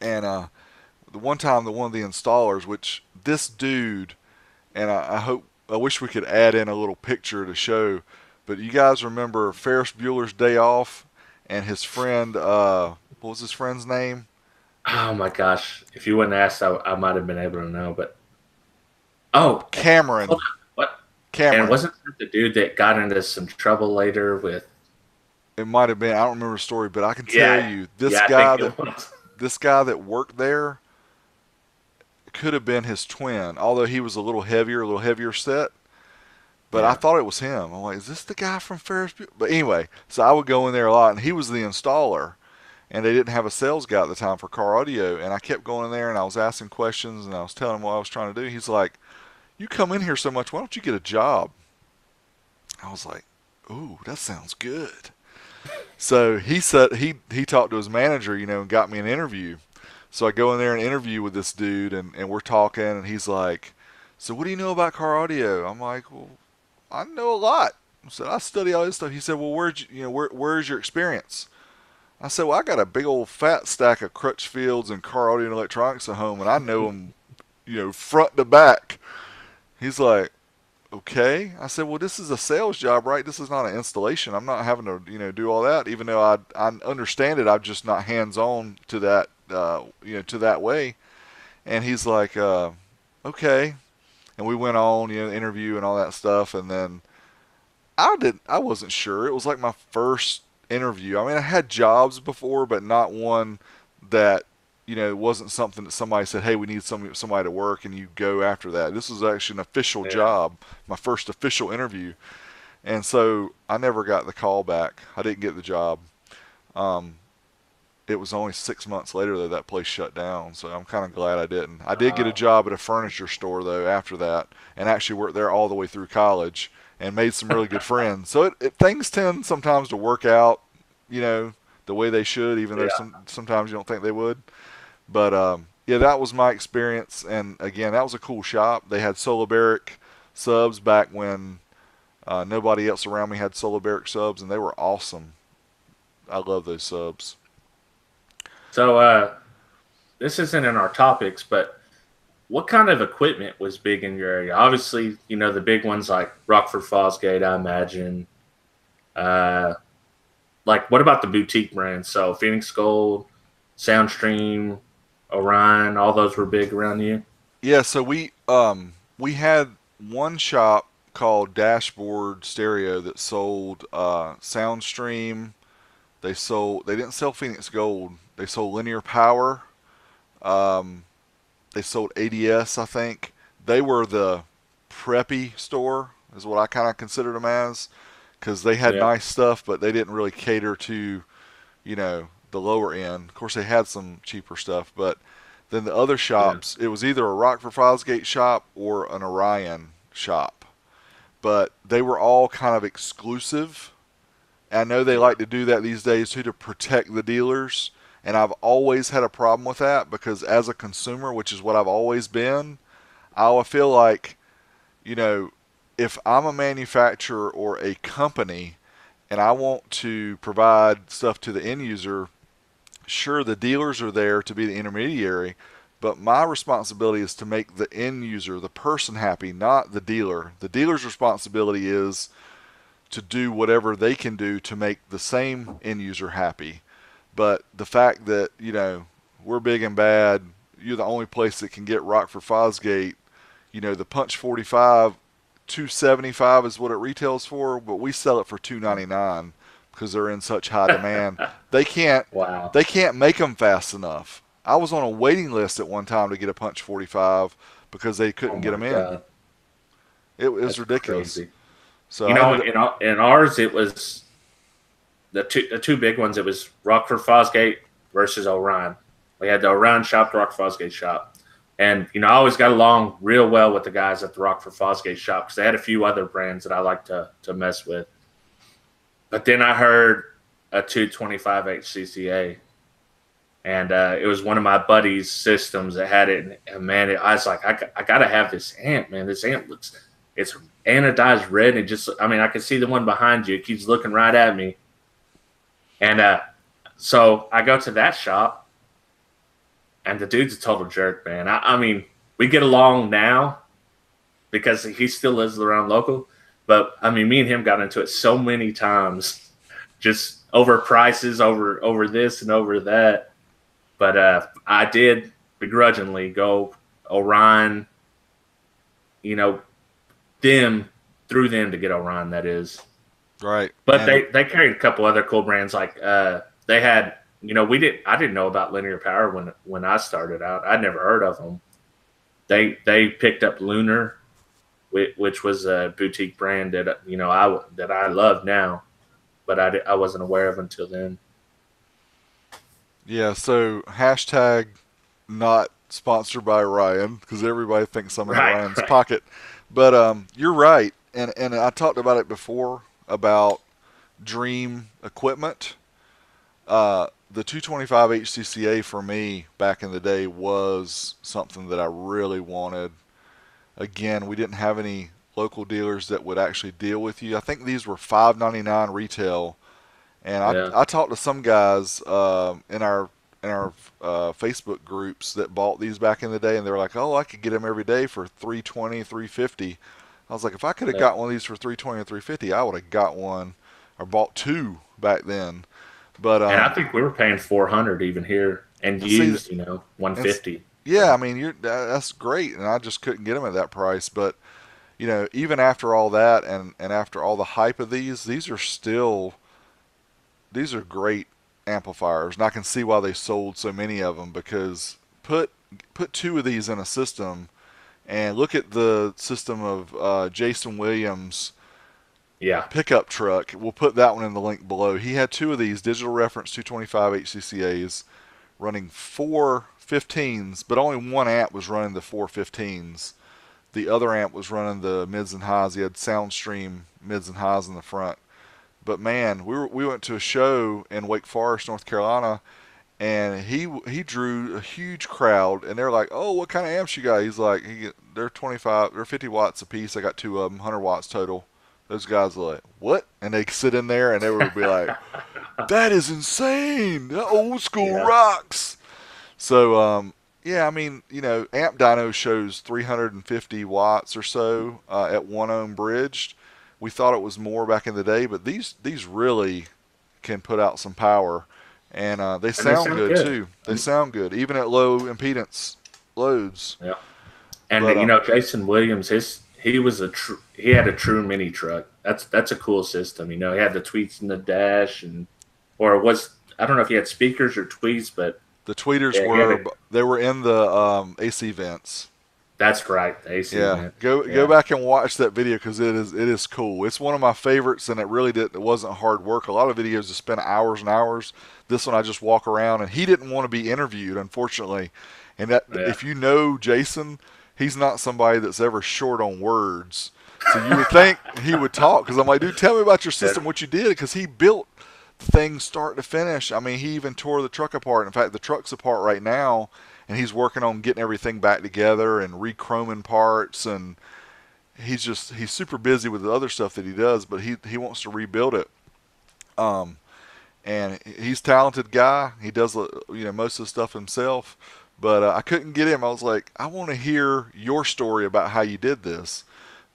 A: And uh, the one time, the one of the installers, which this dude, and I, I hope I wish we could add in a little picture to show, but you guys remember Ferris Bueller's Day Off and his friend, uh, what was his friend's name?
B: Oh my gosh! If you wouldn't ask, I, I might have been able to know. But oh,
A: Cameron. What?
B: Cameron. And wasn't that the dude that got into some trouble later with?
A: It might have been. I don't remember the story, but I can tell yeah, you this yeah, guy that this guy that worked there could have been his twin, although he was a little heavier, a little heavier set. But yeah. I thought it was him. I'm like, is this the guy from Ferris Bueller? But anyway, so I would go in there a lot, and he was the installer, and they didn't have a sales guy at the time for car audio, and I kept going in there, and I was asking questions, and I was telling him what I was trying to do. He's like, you come in here so much. Why don't you get a job? I was like, ooh, that sounds good. So he said he he talked to his manager, you know, and got me an interview. So I go in there and interview with this dude, and, and we're talking, and he's like, "So what do you know about car audio?" I'm like, "Well, I know a lot." Said, "I study all this stuff." He said, "Well, where'd you, you know where where's your experience?" I said, "Well, I got a big old fat stack of Crutchfields and car audio and electronics at home, and I know them, you know, front to back." He's like, okay. I said, well, this is a sales job, right? This is not an installation. I'm not having to, you know, do all that. Even though I I understand it, I'm just not hands on to that, uh, you know, to that way. And he's like, uh, okay. And we went on, you know, interview and all that stuff. And then I didn't, I wasn't sure. It was like my first interview. I mean, I had jobs before, but not one that you know, it wasn't something that somebody said, "Hey, we need some somebody to work," and you go after that. This was actually an official yeah. job, my first official interview, and so I never got the call back. I didn't get the job. Um, it was only six months later that that place shut down, so I'm kind of glad I didn't. I did get a job at a furniture store though after that, and actually worked there all the way through college and made some really good friends. So it, it, things tend sometimes to work out, you know, the way they should, even yeah. though some, sometimes you don't think they would. But um, yeah, that was my experience. And again, that was a cool shop. They had Solo-Baric subs back when uh, nobody else around me had Solo-Baric subs, and they were awesome. I love those subs.
B: So uh, this isn't in our topics, but what kind of equipment was big in your area? Obviously, you know the big ones like Rockford Fosgate, I imagine. Uh, like what about the boutique brands? So Phoenix Gold, Soundstream, Orion, all those were big around you.
A: Yeah, so we um we had one shop called Dashboard Stereo that sold uh, Soundstream. They sold. They didn't sell Phoenix Gold. They sold Linear Power. Um, they sold ADS, I think. They were the preppy store, is what I kind of considered them as, because they had
B: Yeah.
A: nice stuff, but they didn't really cater to, you know, the lower end. Of course, they had some cheaper stuff, but then the other shops, it was either a Rockford Fosgate shop or an Orion shop, but they were all kind of exclusive. I know they like to do that these days too to protect the dealers. And I've always had a problem with that because as a consumer, which is what I've always been, I feel like, you know, if I'm a manufacturer or a company and I want to provide stuff to the end user, sure, the dealers are there to be the intermediary, but my responsibility is to make the end user, the person happy, not the dealer. The dealer's responsibility is to do whatever they can do to make the same end user happy. But the fact that, you know, we're big and bad, you're the only place that can get Rockford Fosgate, you know, the Punch 45, 275 is what it retails for, but we sell it for 299 because they're in such high demand. they can't
B: Wow.
A: they can't make them fast enough. I was on a waiting list at one time to get a Punch 45 because they couldn't
B: Oh
A: get them in.
B: God.
A: It was ridiculous.
B: crazy.
A: So
B: you know, in, in ours, it was the two the two big ones. It was Rockford Fosgate versus Orion. We had the Orion shop, the Rockford Fosgate shop, and you know I always got along real well with the guys at the Rockford Fosgate shop because they had a few other brands that I like to to mess with. But then I heard a 225 HCCA, and uh, it was one of my buddies' systems that had it. And man, I was like, I, got- I gotta have this amp, man. This amp looks it's anodized red and it just I mean I can see the one behind you. It keeps looking right at me. And uh so I go to that shop and the dude's a total jerk, man. I, I mean, we get along now because he still lives around local. But I mean me and him got into it so many times just over prices, over over this and over that. But uh I did begrudgingly go Orion, you know, them through them to get Orion. That is,
A: right.
B: but
A: And-
B: they they carried a couple other cool brands. Like uh, they had, you know, we didn't. I didn't know about Linear Power when when I started out. I'd never heard of them. They they picked up Linear, which, which was a boutique brand that you know I that I love now, but I I wasn't aware of until then.
A: Yeah, so hashtag not sponsored by Orion because everybody thinks I'm in
B: Right,
A: Ryan's
B: right.
A: pocket. But um, you're right, and and I talked about it before about Dream equipment. Uh, the 225 HCCA for me back in the day was something that I really wanted. Again, we didn't have any local dealers that would actually deal with you. I think these were 5.99 retail, and I,
B: Yeah.
A: I talked to some guys um, in our in our uh, Facebook groups that bought these back in the day, and they were like, "Oh, I could get them every day for 320, 350." I was like, "If I could have
B: Yeah.
A: got one of these for 320 or 350, I would have got one or bought two back then." But um,
B: and I think we were paying four hundred even here, and
A: See,
B: used, you know, one fifty.
A: Yeah, I mean, you're that- that's great, and I just couldn't get them at that price. But you know, even after all that, and and after all the hype of these, these are still these are great amplifiers, and I can see why they sold so many of them because put put two of these in a system, and look at the system of uh, Jason Williams
B: Yeah,
A: pickup truck. We'll put that one in the link below. He had two of these digital reference 225 HCCAs running four 15s, but only one amp was running the four 15s. The other amp was running the mids and highs. He had Soundstream mids and highs in the front. But man, we were, we went to a show in Wake Forest, North Carolina, and he he drew a huge crowd. And they're like, "Oh, what kind of amps you got?" He's like, he, "They're 25, they're 50 watts a piece. I got two of them, 100 watts total." Those guys are like, "What?" And they sit in there and they would be like, that is insane. That old school
B: Yeah.
A: rocks. So, um, yeah, I mean, you know, Amp Dyno shows 350 watts or so uh, at one ohm bridged. We thought it was more back in the day, but these these really can put out some power, and uh, they,
B: they
A: sound
B: sound
A: good,
B: good.
A: too. They sound good, even at low impedance loads.
B: Yeah, and
A: But,
B: you
A: um,
B: know, Jason Williams, his he was a tr- he had a true mini truck. That's that's a cool system. You know, he had the tweets in the dash, and or it was I don't know if he had speakers or tweets, but
A: The tweeters
B: Yeah,
A: were
B: yeah.
A: they were in the um, AC vents.
B: That's right. AC
A: Yeah,
B: man.
A: go
B: Yeah.
A: go back and watch that video because it is it is cool. It's one of my favorites, and it really did. It wasn't hard work. A lot of videos just spend hours and hours. This one I just walk around, and he didn't want to be interviewed, unfortunately. And that
B: Yeah.
A: if you know Jason, he's not somebody that's ever short on words. So you would think he would talk because I'm like, dude, tell me about your system, what you did, because he built things start to finish. I mean, he even tore the truck apart. In fact, the truck's apart right now, and he's working on getting everything back together and rechroming parts. And he's just he's super busy with the other stuff that he does, but he he wants to rebuild it. Um, and he's a talented guy. He does uh, you know most of the stuff himself. But uh, I couldn't get him. I was like, I want to hear your story about how you did this.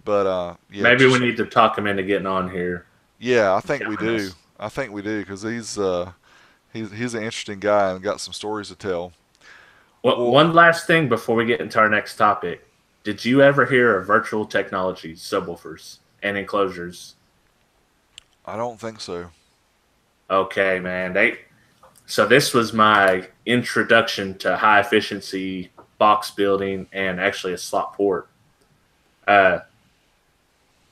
A: But uh, yeah,
B: Maybe
A: just-
B: we need to talk him into getting on here.
A: yeah, I think we do. I think we do because he's uh, he's he's an interesting guy and got some stories to tell.
B: Well,
A: Well-
B: one last thing before we get into our next topic. Did you ever hear of virtual technology subwoofers and enclosures?
A: I don't think so.
B: Okay, man. They so this was my introduction to high efficiency box building and actually a slot port. Uh,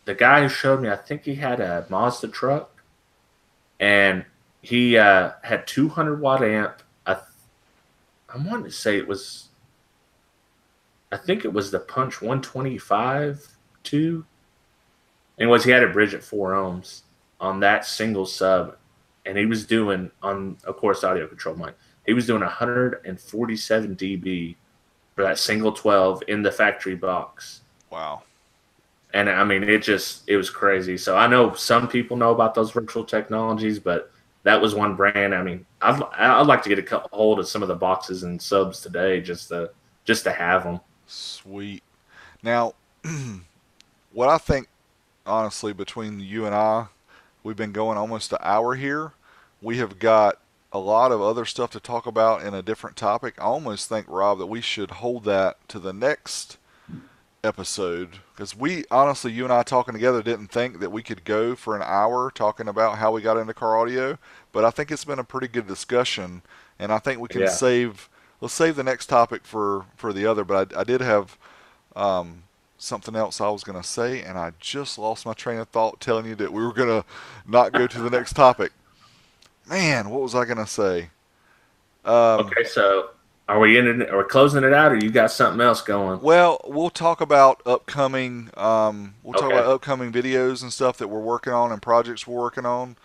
B: the guy who showed me, I think he had a Mazda truck, and he uh, had 200 watt amp. I, I wanted to say it was, I think it was the Punch 125 two. Anyways, he had a bridge at four ohms on that single sub, and he was doing on, of course, audio control mic. He was doing 147 dB for that single 12 in the factory box
A: Wow.
B: and I mean it just it was crazy. So I know some people know about those virtual technologies, but that was one brand. I mean, I'd I'd like to get a hold of some of the boxes and subs today just to just to have them.
A: Sweet. Now, what I think, honestly, between you and I, we've been going almost an hour here. We have got a lot of other stuff to talk about in a different topic. I almost think, Rob, that we should hold that to the next episode because we honestly, you and I talking together, didn't think that we could go for an hour talking about how we got into car audio. But I think it's been a pretty good discussion, and I think we can
B: Yeah.
A: save. Let's save the next topic for for the other. But I, I did have um, something else I was going to say, and I just lost my train of thought telling you that we were going to not go to the next topic. Man, what was I going to say? Um,
B: Okay, so are we in it? Are we closing it out, or you got something else going?
A: Well, we'll talk about upcoming. Um, we'll talk about upcoming videos and stuff that we're working on and projects we're working on,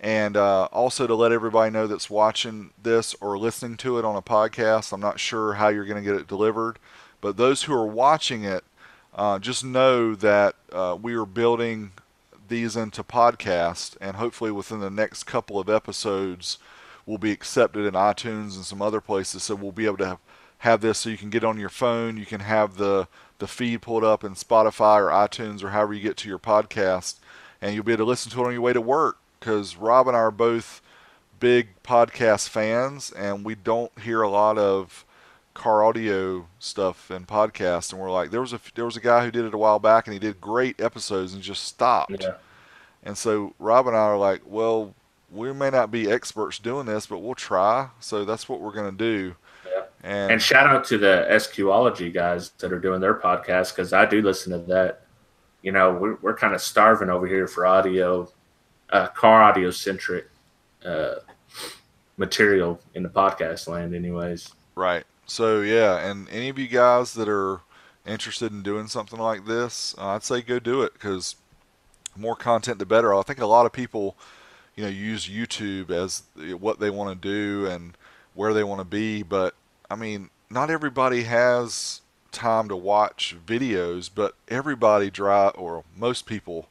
A: and uh, also to let everybody know that's watching this or listening to it on a podcast. I'm not sure how you're going to get it delivered, but those who are watching it, uh, just know that uh, we are building these into podcast, and hopefully within the next couple of episodes, will be accepted in iTunes and some other places. So we'll be able to have, have this so you can get on your phone. You can have the the feed pulled up in Spotify or iTunes or however you get to your podcast, and you'll be able to listen to it on your way to work. Because Rob and I are both big podcast fans, and we don't hear a lot of car audio stuff and podcasts. And we're like, there was a there was a guy who did it a while back, and he did great episodes and just stopped.
B: Yeah.
A: And so Rob and I are like, well, we may not be experts doing this, but we'll try. So that's what we're going to do.
B: Yeah.
A: And,
B: And shout out to the SQology guys that are doing their podcast because I do listen to that. You know, we're, we're kind of starving over here for audio, uh, car audio centric uh, material in the podcast land, anyways.
A: right. So yeah, and any of you guys that are interested in doing something like this, uh, I'd say go do it because more content the better. I think a lot of people, you know, use YouTube as what they want to do and where they want to be, but I mean, not everybody has time to watch videos, but everybody drive or most people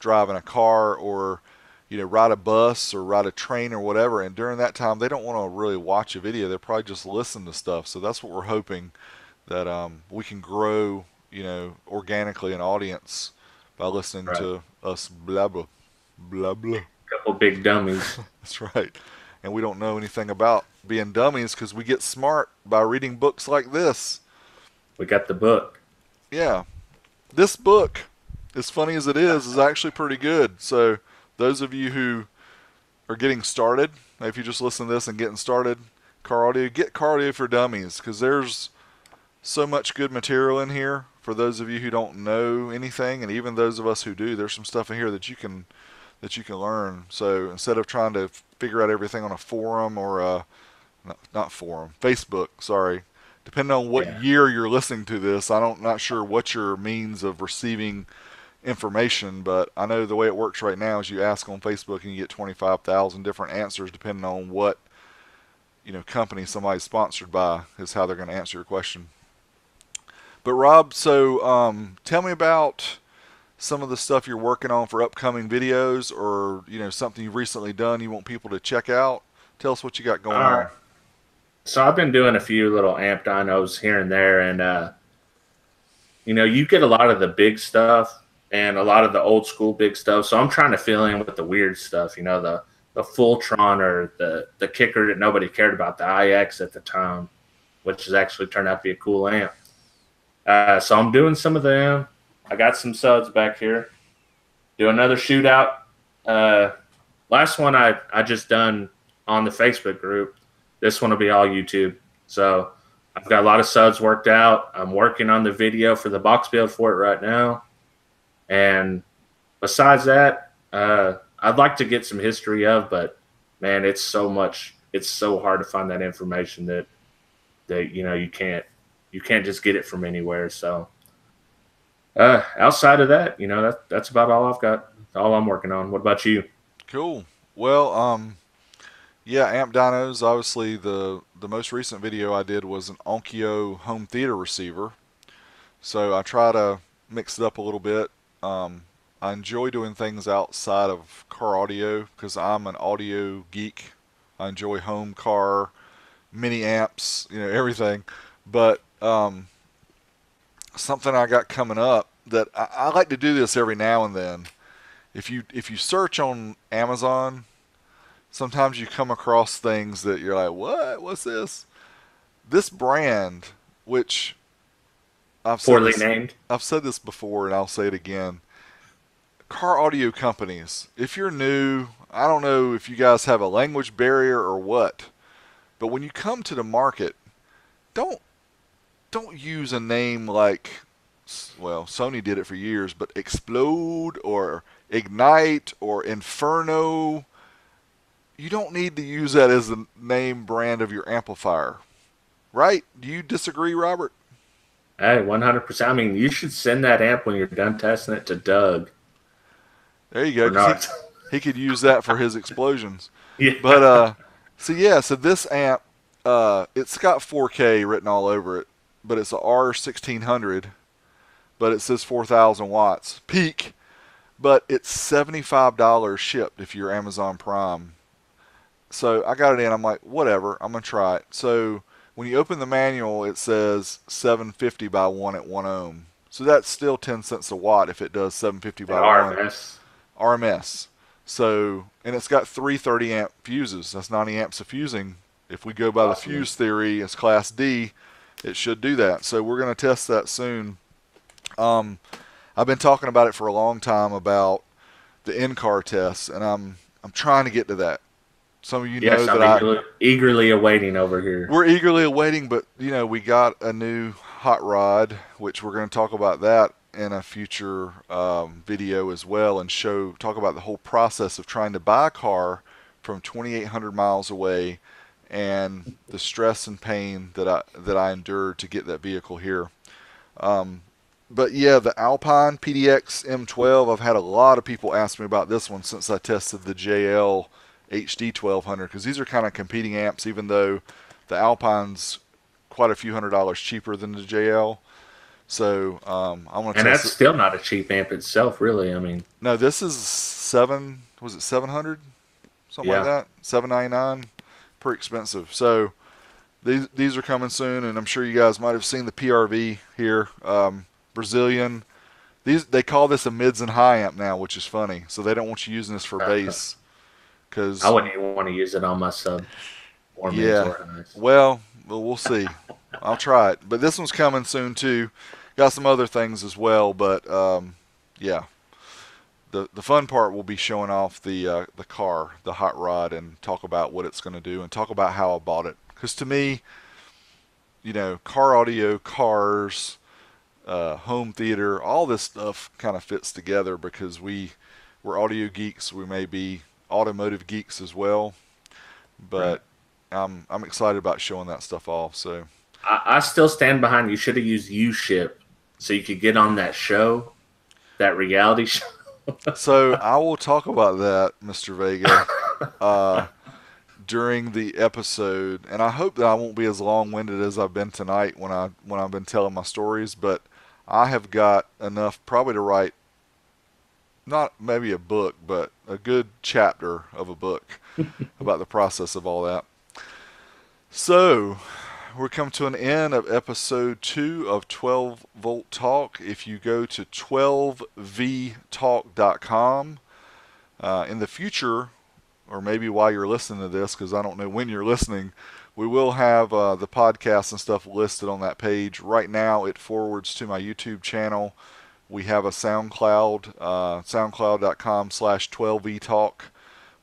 A: drive in a car or you know, ride a bus or ride a train or whatever. And during that time, they don't want to really watch a video. They probably just listen to stuff. So that's what we're hoping that um, we can grow, you know, organically an audience by listening
B: Right.
A: to us blah blah blah blah.
B: Couple big dummies.
A: That's right. And we don't know anything about being dummies because we get smart by reading books like this.
B: we got the book.
A: Yeah. This book, as funny as it is, is actually pretty good. So, those of you who are getting started, if you just listen to this and getting started, car audio, get car audio for dummies because there's so much good material in here for those of you who don't know anything and even those of us who do there's some stuff in here that you can that you can learn. So instead of trying to figure out everything on a forum or a not, not forum facebook sorry. Depending on what
B: Yeah.
A: year you're listening to this i don't not sure what your means of receiving information but i know the way it works right now is you ask on facebook and you get 25000 different answers depending on what you know company somebody's sponsored by is how they're going to answer your question. But rob so um, tell me about some of the stuff you're working on for upcoming videos or you know something you've recently done you want people to check out tell us what you got going
B: All
A: on.
B: So I've been doing a few little amp dynos here and there, and uh, you know, you get a lot of the big stuff and a lot of the old school big stuff. So I'm trying to fill in with the weird stuff, you know, the the Fultron or the the kicker that nobody cared about, the IX at the time, which has actually turned out to be a cool amp. Uh, so I'm doing some of them. I got some suds back here. Do another shootout. Uh, last one I I just done on the Facebook group. This one will be all YouTube. So I've got a lot of suds worked out. I'm working on the video for the box build for it right now. And besides that, uh, I'd like to get some history of, but man, it's so much. It's so hard to find that information that that you know you can't you can't just get it from anywhere. So uh, outside of that, you know that that's about all I've got. All I'm working on. What about you?
A: Cool. Well, um, yeah, Amp Dynos. Obviously, the the most recent video I did was an Onkyo home theater receiver. So I try to mix it up a little bit. Um, I enjoy doing things outside of car audio because I'm an audio geek. I enjoy home car, mini amps, you know, everything. But um, something I got coming up that I, I like to do this every now and then if you if you search on Amazon, sometimes you come across things that you're like, "What? What's this?" This brand, which I've said
B: Poorly
A: this,
B: named.
A: I've said this before, and I'll say it again. Car audio companies. If you're new, I don't know if you guys have a language barrier or what, but when you come to the market, don't don't use a name like well, Sony did it for years, but Xplod or Ignite or Inferno, you don't need to use that as the name brand of your amplifier. Right? Do you disagree, Robert?
B: Hey, one hundred percent. I mean, you should send that amp when you're done testing it to Doug.
A: There you go.
B: Or
A: 'cause
B: not.
A: He, he could use that for his explosions.
B: yeah.
A: But uh so yeah, so this amp uh it's got 4K written all over it, but it's a R1600, but it says 4000 watts peak, but it's $75 shipped if you're Amazon Prime. So I got it in, I'm like, whatever, I'm going to try it. So when you open the manual, it says 750 by 1 at 1 ohm. So that's still 10 cents a watt if it does 750 by 1.
B: RMS.
A: RMS. So, and it's got three 30 amp fuses. That's 90 amps of fusing. If we go by the fuse theory it's class D, it should do that. So we're going to test that soon. Um, I've been talking about it for a long time about the in-car tests, and I'm I'm trying to get to that. Some of you know
B: Yes,
A: that
B: I'm
A: I
B: eagerly, eagerly awaiting over here.
A: we're eagerly awaiting, but you know, we got a new hot rod, which we're going to talk about that in a future um, video as well, and show talk about the whole process of trying to buy a car from 2,800 miles away, and the stress and pain that I that I endured to get that vehicle here. Um, but yeah, the Alpine PDX M12. I've had a lot of people ask me about this one since I tested the JL HD 1200 because these are kind of competing amps, even though the Alpine's quite a few hundred dollars cheaper than the JL. So um, I want to
B: And that's
A: it.
B: still not a cheap amp itself, really. I mean,
A: No, this is seven. Was it seven hundred? Something like that. Seven ninety nine. Pretty expensive. So these these are coming soon, and I'm sure you guys might have seen the PRV here. Um, Brazilian. These they call this a mids and high amp now, which is funny. So they don't want you using this for bass, because
B: I wouldn't even want to use it on my sub or
A: Yeah.
B: or.
A: Well, well, we'll see. I'll try it. But this one's coming soon too. Got some other things as well, but um, yeah. The the fun part will be showing off the uh, the car, the hot rod, and talk about what it's going to do, and talk about how I bought it. Because to me, you know, car audio, cars, uh, home theater, all this stuff kind of fits together because we we're audio geeks. We may be automotive geeks as well, but I'm I'm excited about showing that stuff off. So
B: I, I still stand behind. You should have used uShip so you could get on that show, that reality show.
A: So I will talk about that, Mr. Vega, uh, during the episode, and I hope that I won't be as long-winded as I've been tonight when I when I've been telling my stories. But I have got enough probably to write, not maybe a book, but a good chapter of a book about the process of all that. So, we're come to an end of episode two of 12 Volt Talk. If you go to 12vtalk.com, uh, in the future, or maybe while you're listening to this, because I don't know when you're listening, we will have uh, the podcast and stuff listed on that page. Right now, it forwards to my YouTube channel. We have a SoundCloud, uh, soundcloud.com slash 12vtalk,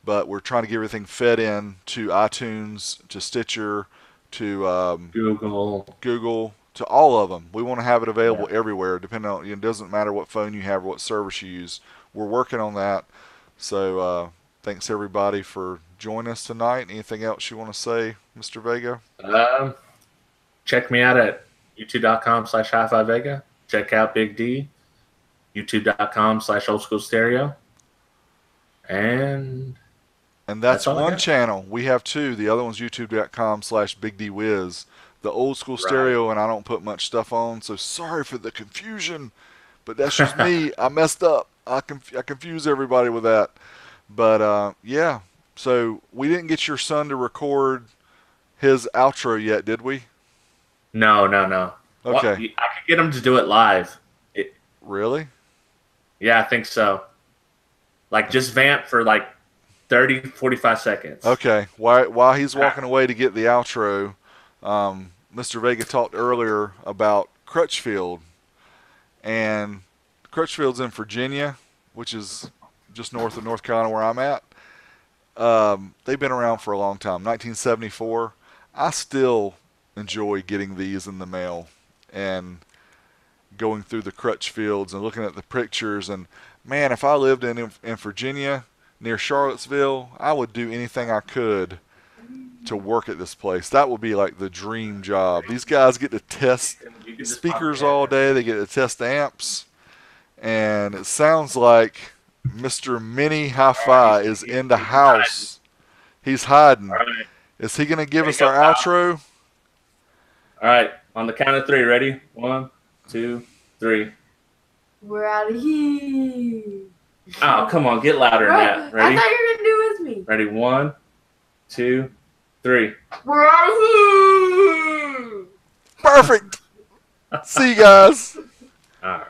A: but we're trying to get everything fed in to iTunes, to Stitcher, to um,
B: Google.
A: Google, to all of them. We want to have it available everywhere, depending on. It doesn't matter what phone you have or what service you use. We're working on that. So uh, thanks everybody for joining us tonight. Anything else you want to say, Mr. Vega?
B: Um, check me out at youtube.com slash HiFiVega. Check out Big D, youtube.com slash old school stereo. And
A: And that's,
B: That's
A: one channel. We have two. The other one's youtube.com slash bigdwiz. The old school
B: Right.
A: stereo, and I don't put much stuff on, so sorry for the confusion. But that's just me. I messed up. I, conf- I confuse everybody with that. But uh, yeah, so we didn't get your son to record his outro yet, did we?
B: no, no, no. Well,
A: Okay.
B: I could get him to do it live. It,
A: Really?
B: yeah, I think so. Like just vamp for like 30, 45 seconds.
A: Okay. While while he's walking away to get the outro, um, Mr. Vega talked earlier about Crutchfield, and Crutchfield's in Virginia, which is just north of North Carolina where I'm at. Um, they've been around for a long time. 1974. I still enjoy getting these in the mail and going through the Crutchfields and looking at the pictures. And man, if I lived in in Virginia near Charlottesville, I would do anything I could to work at this place. That would be like the dream job. These guys get to test
B: You can just
A: speakers all day. They get to test amps, and it sounds like Mr. Mini Hi-Fi is in the house. He's hiding. Is he gonna give us our outro?
B: All right. On the count of three. Ready? One, two, three.
C: We're out of here.
B: Oh, come on. Get louder than that. Ready?
C: I thought you were gonna do it with me.
B: Ready? One, two, three.
C: We're out here.
A: Perfect. See you guys.
B: All right.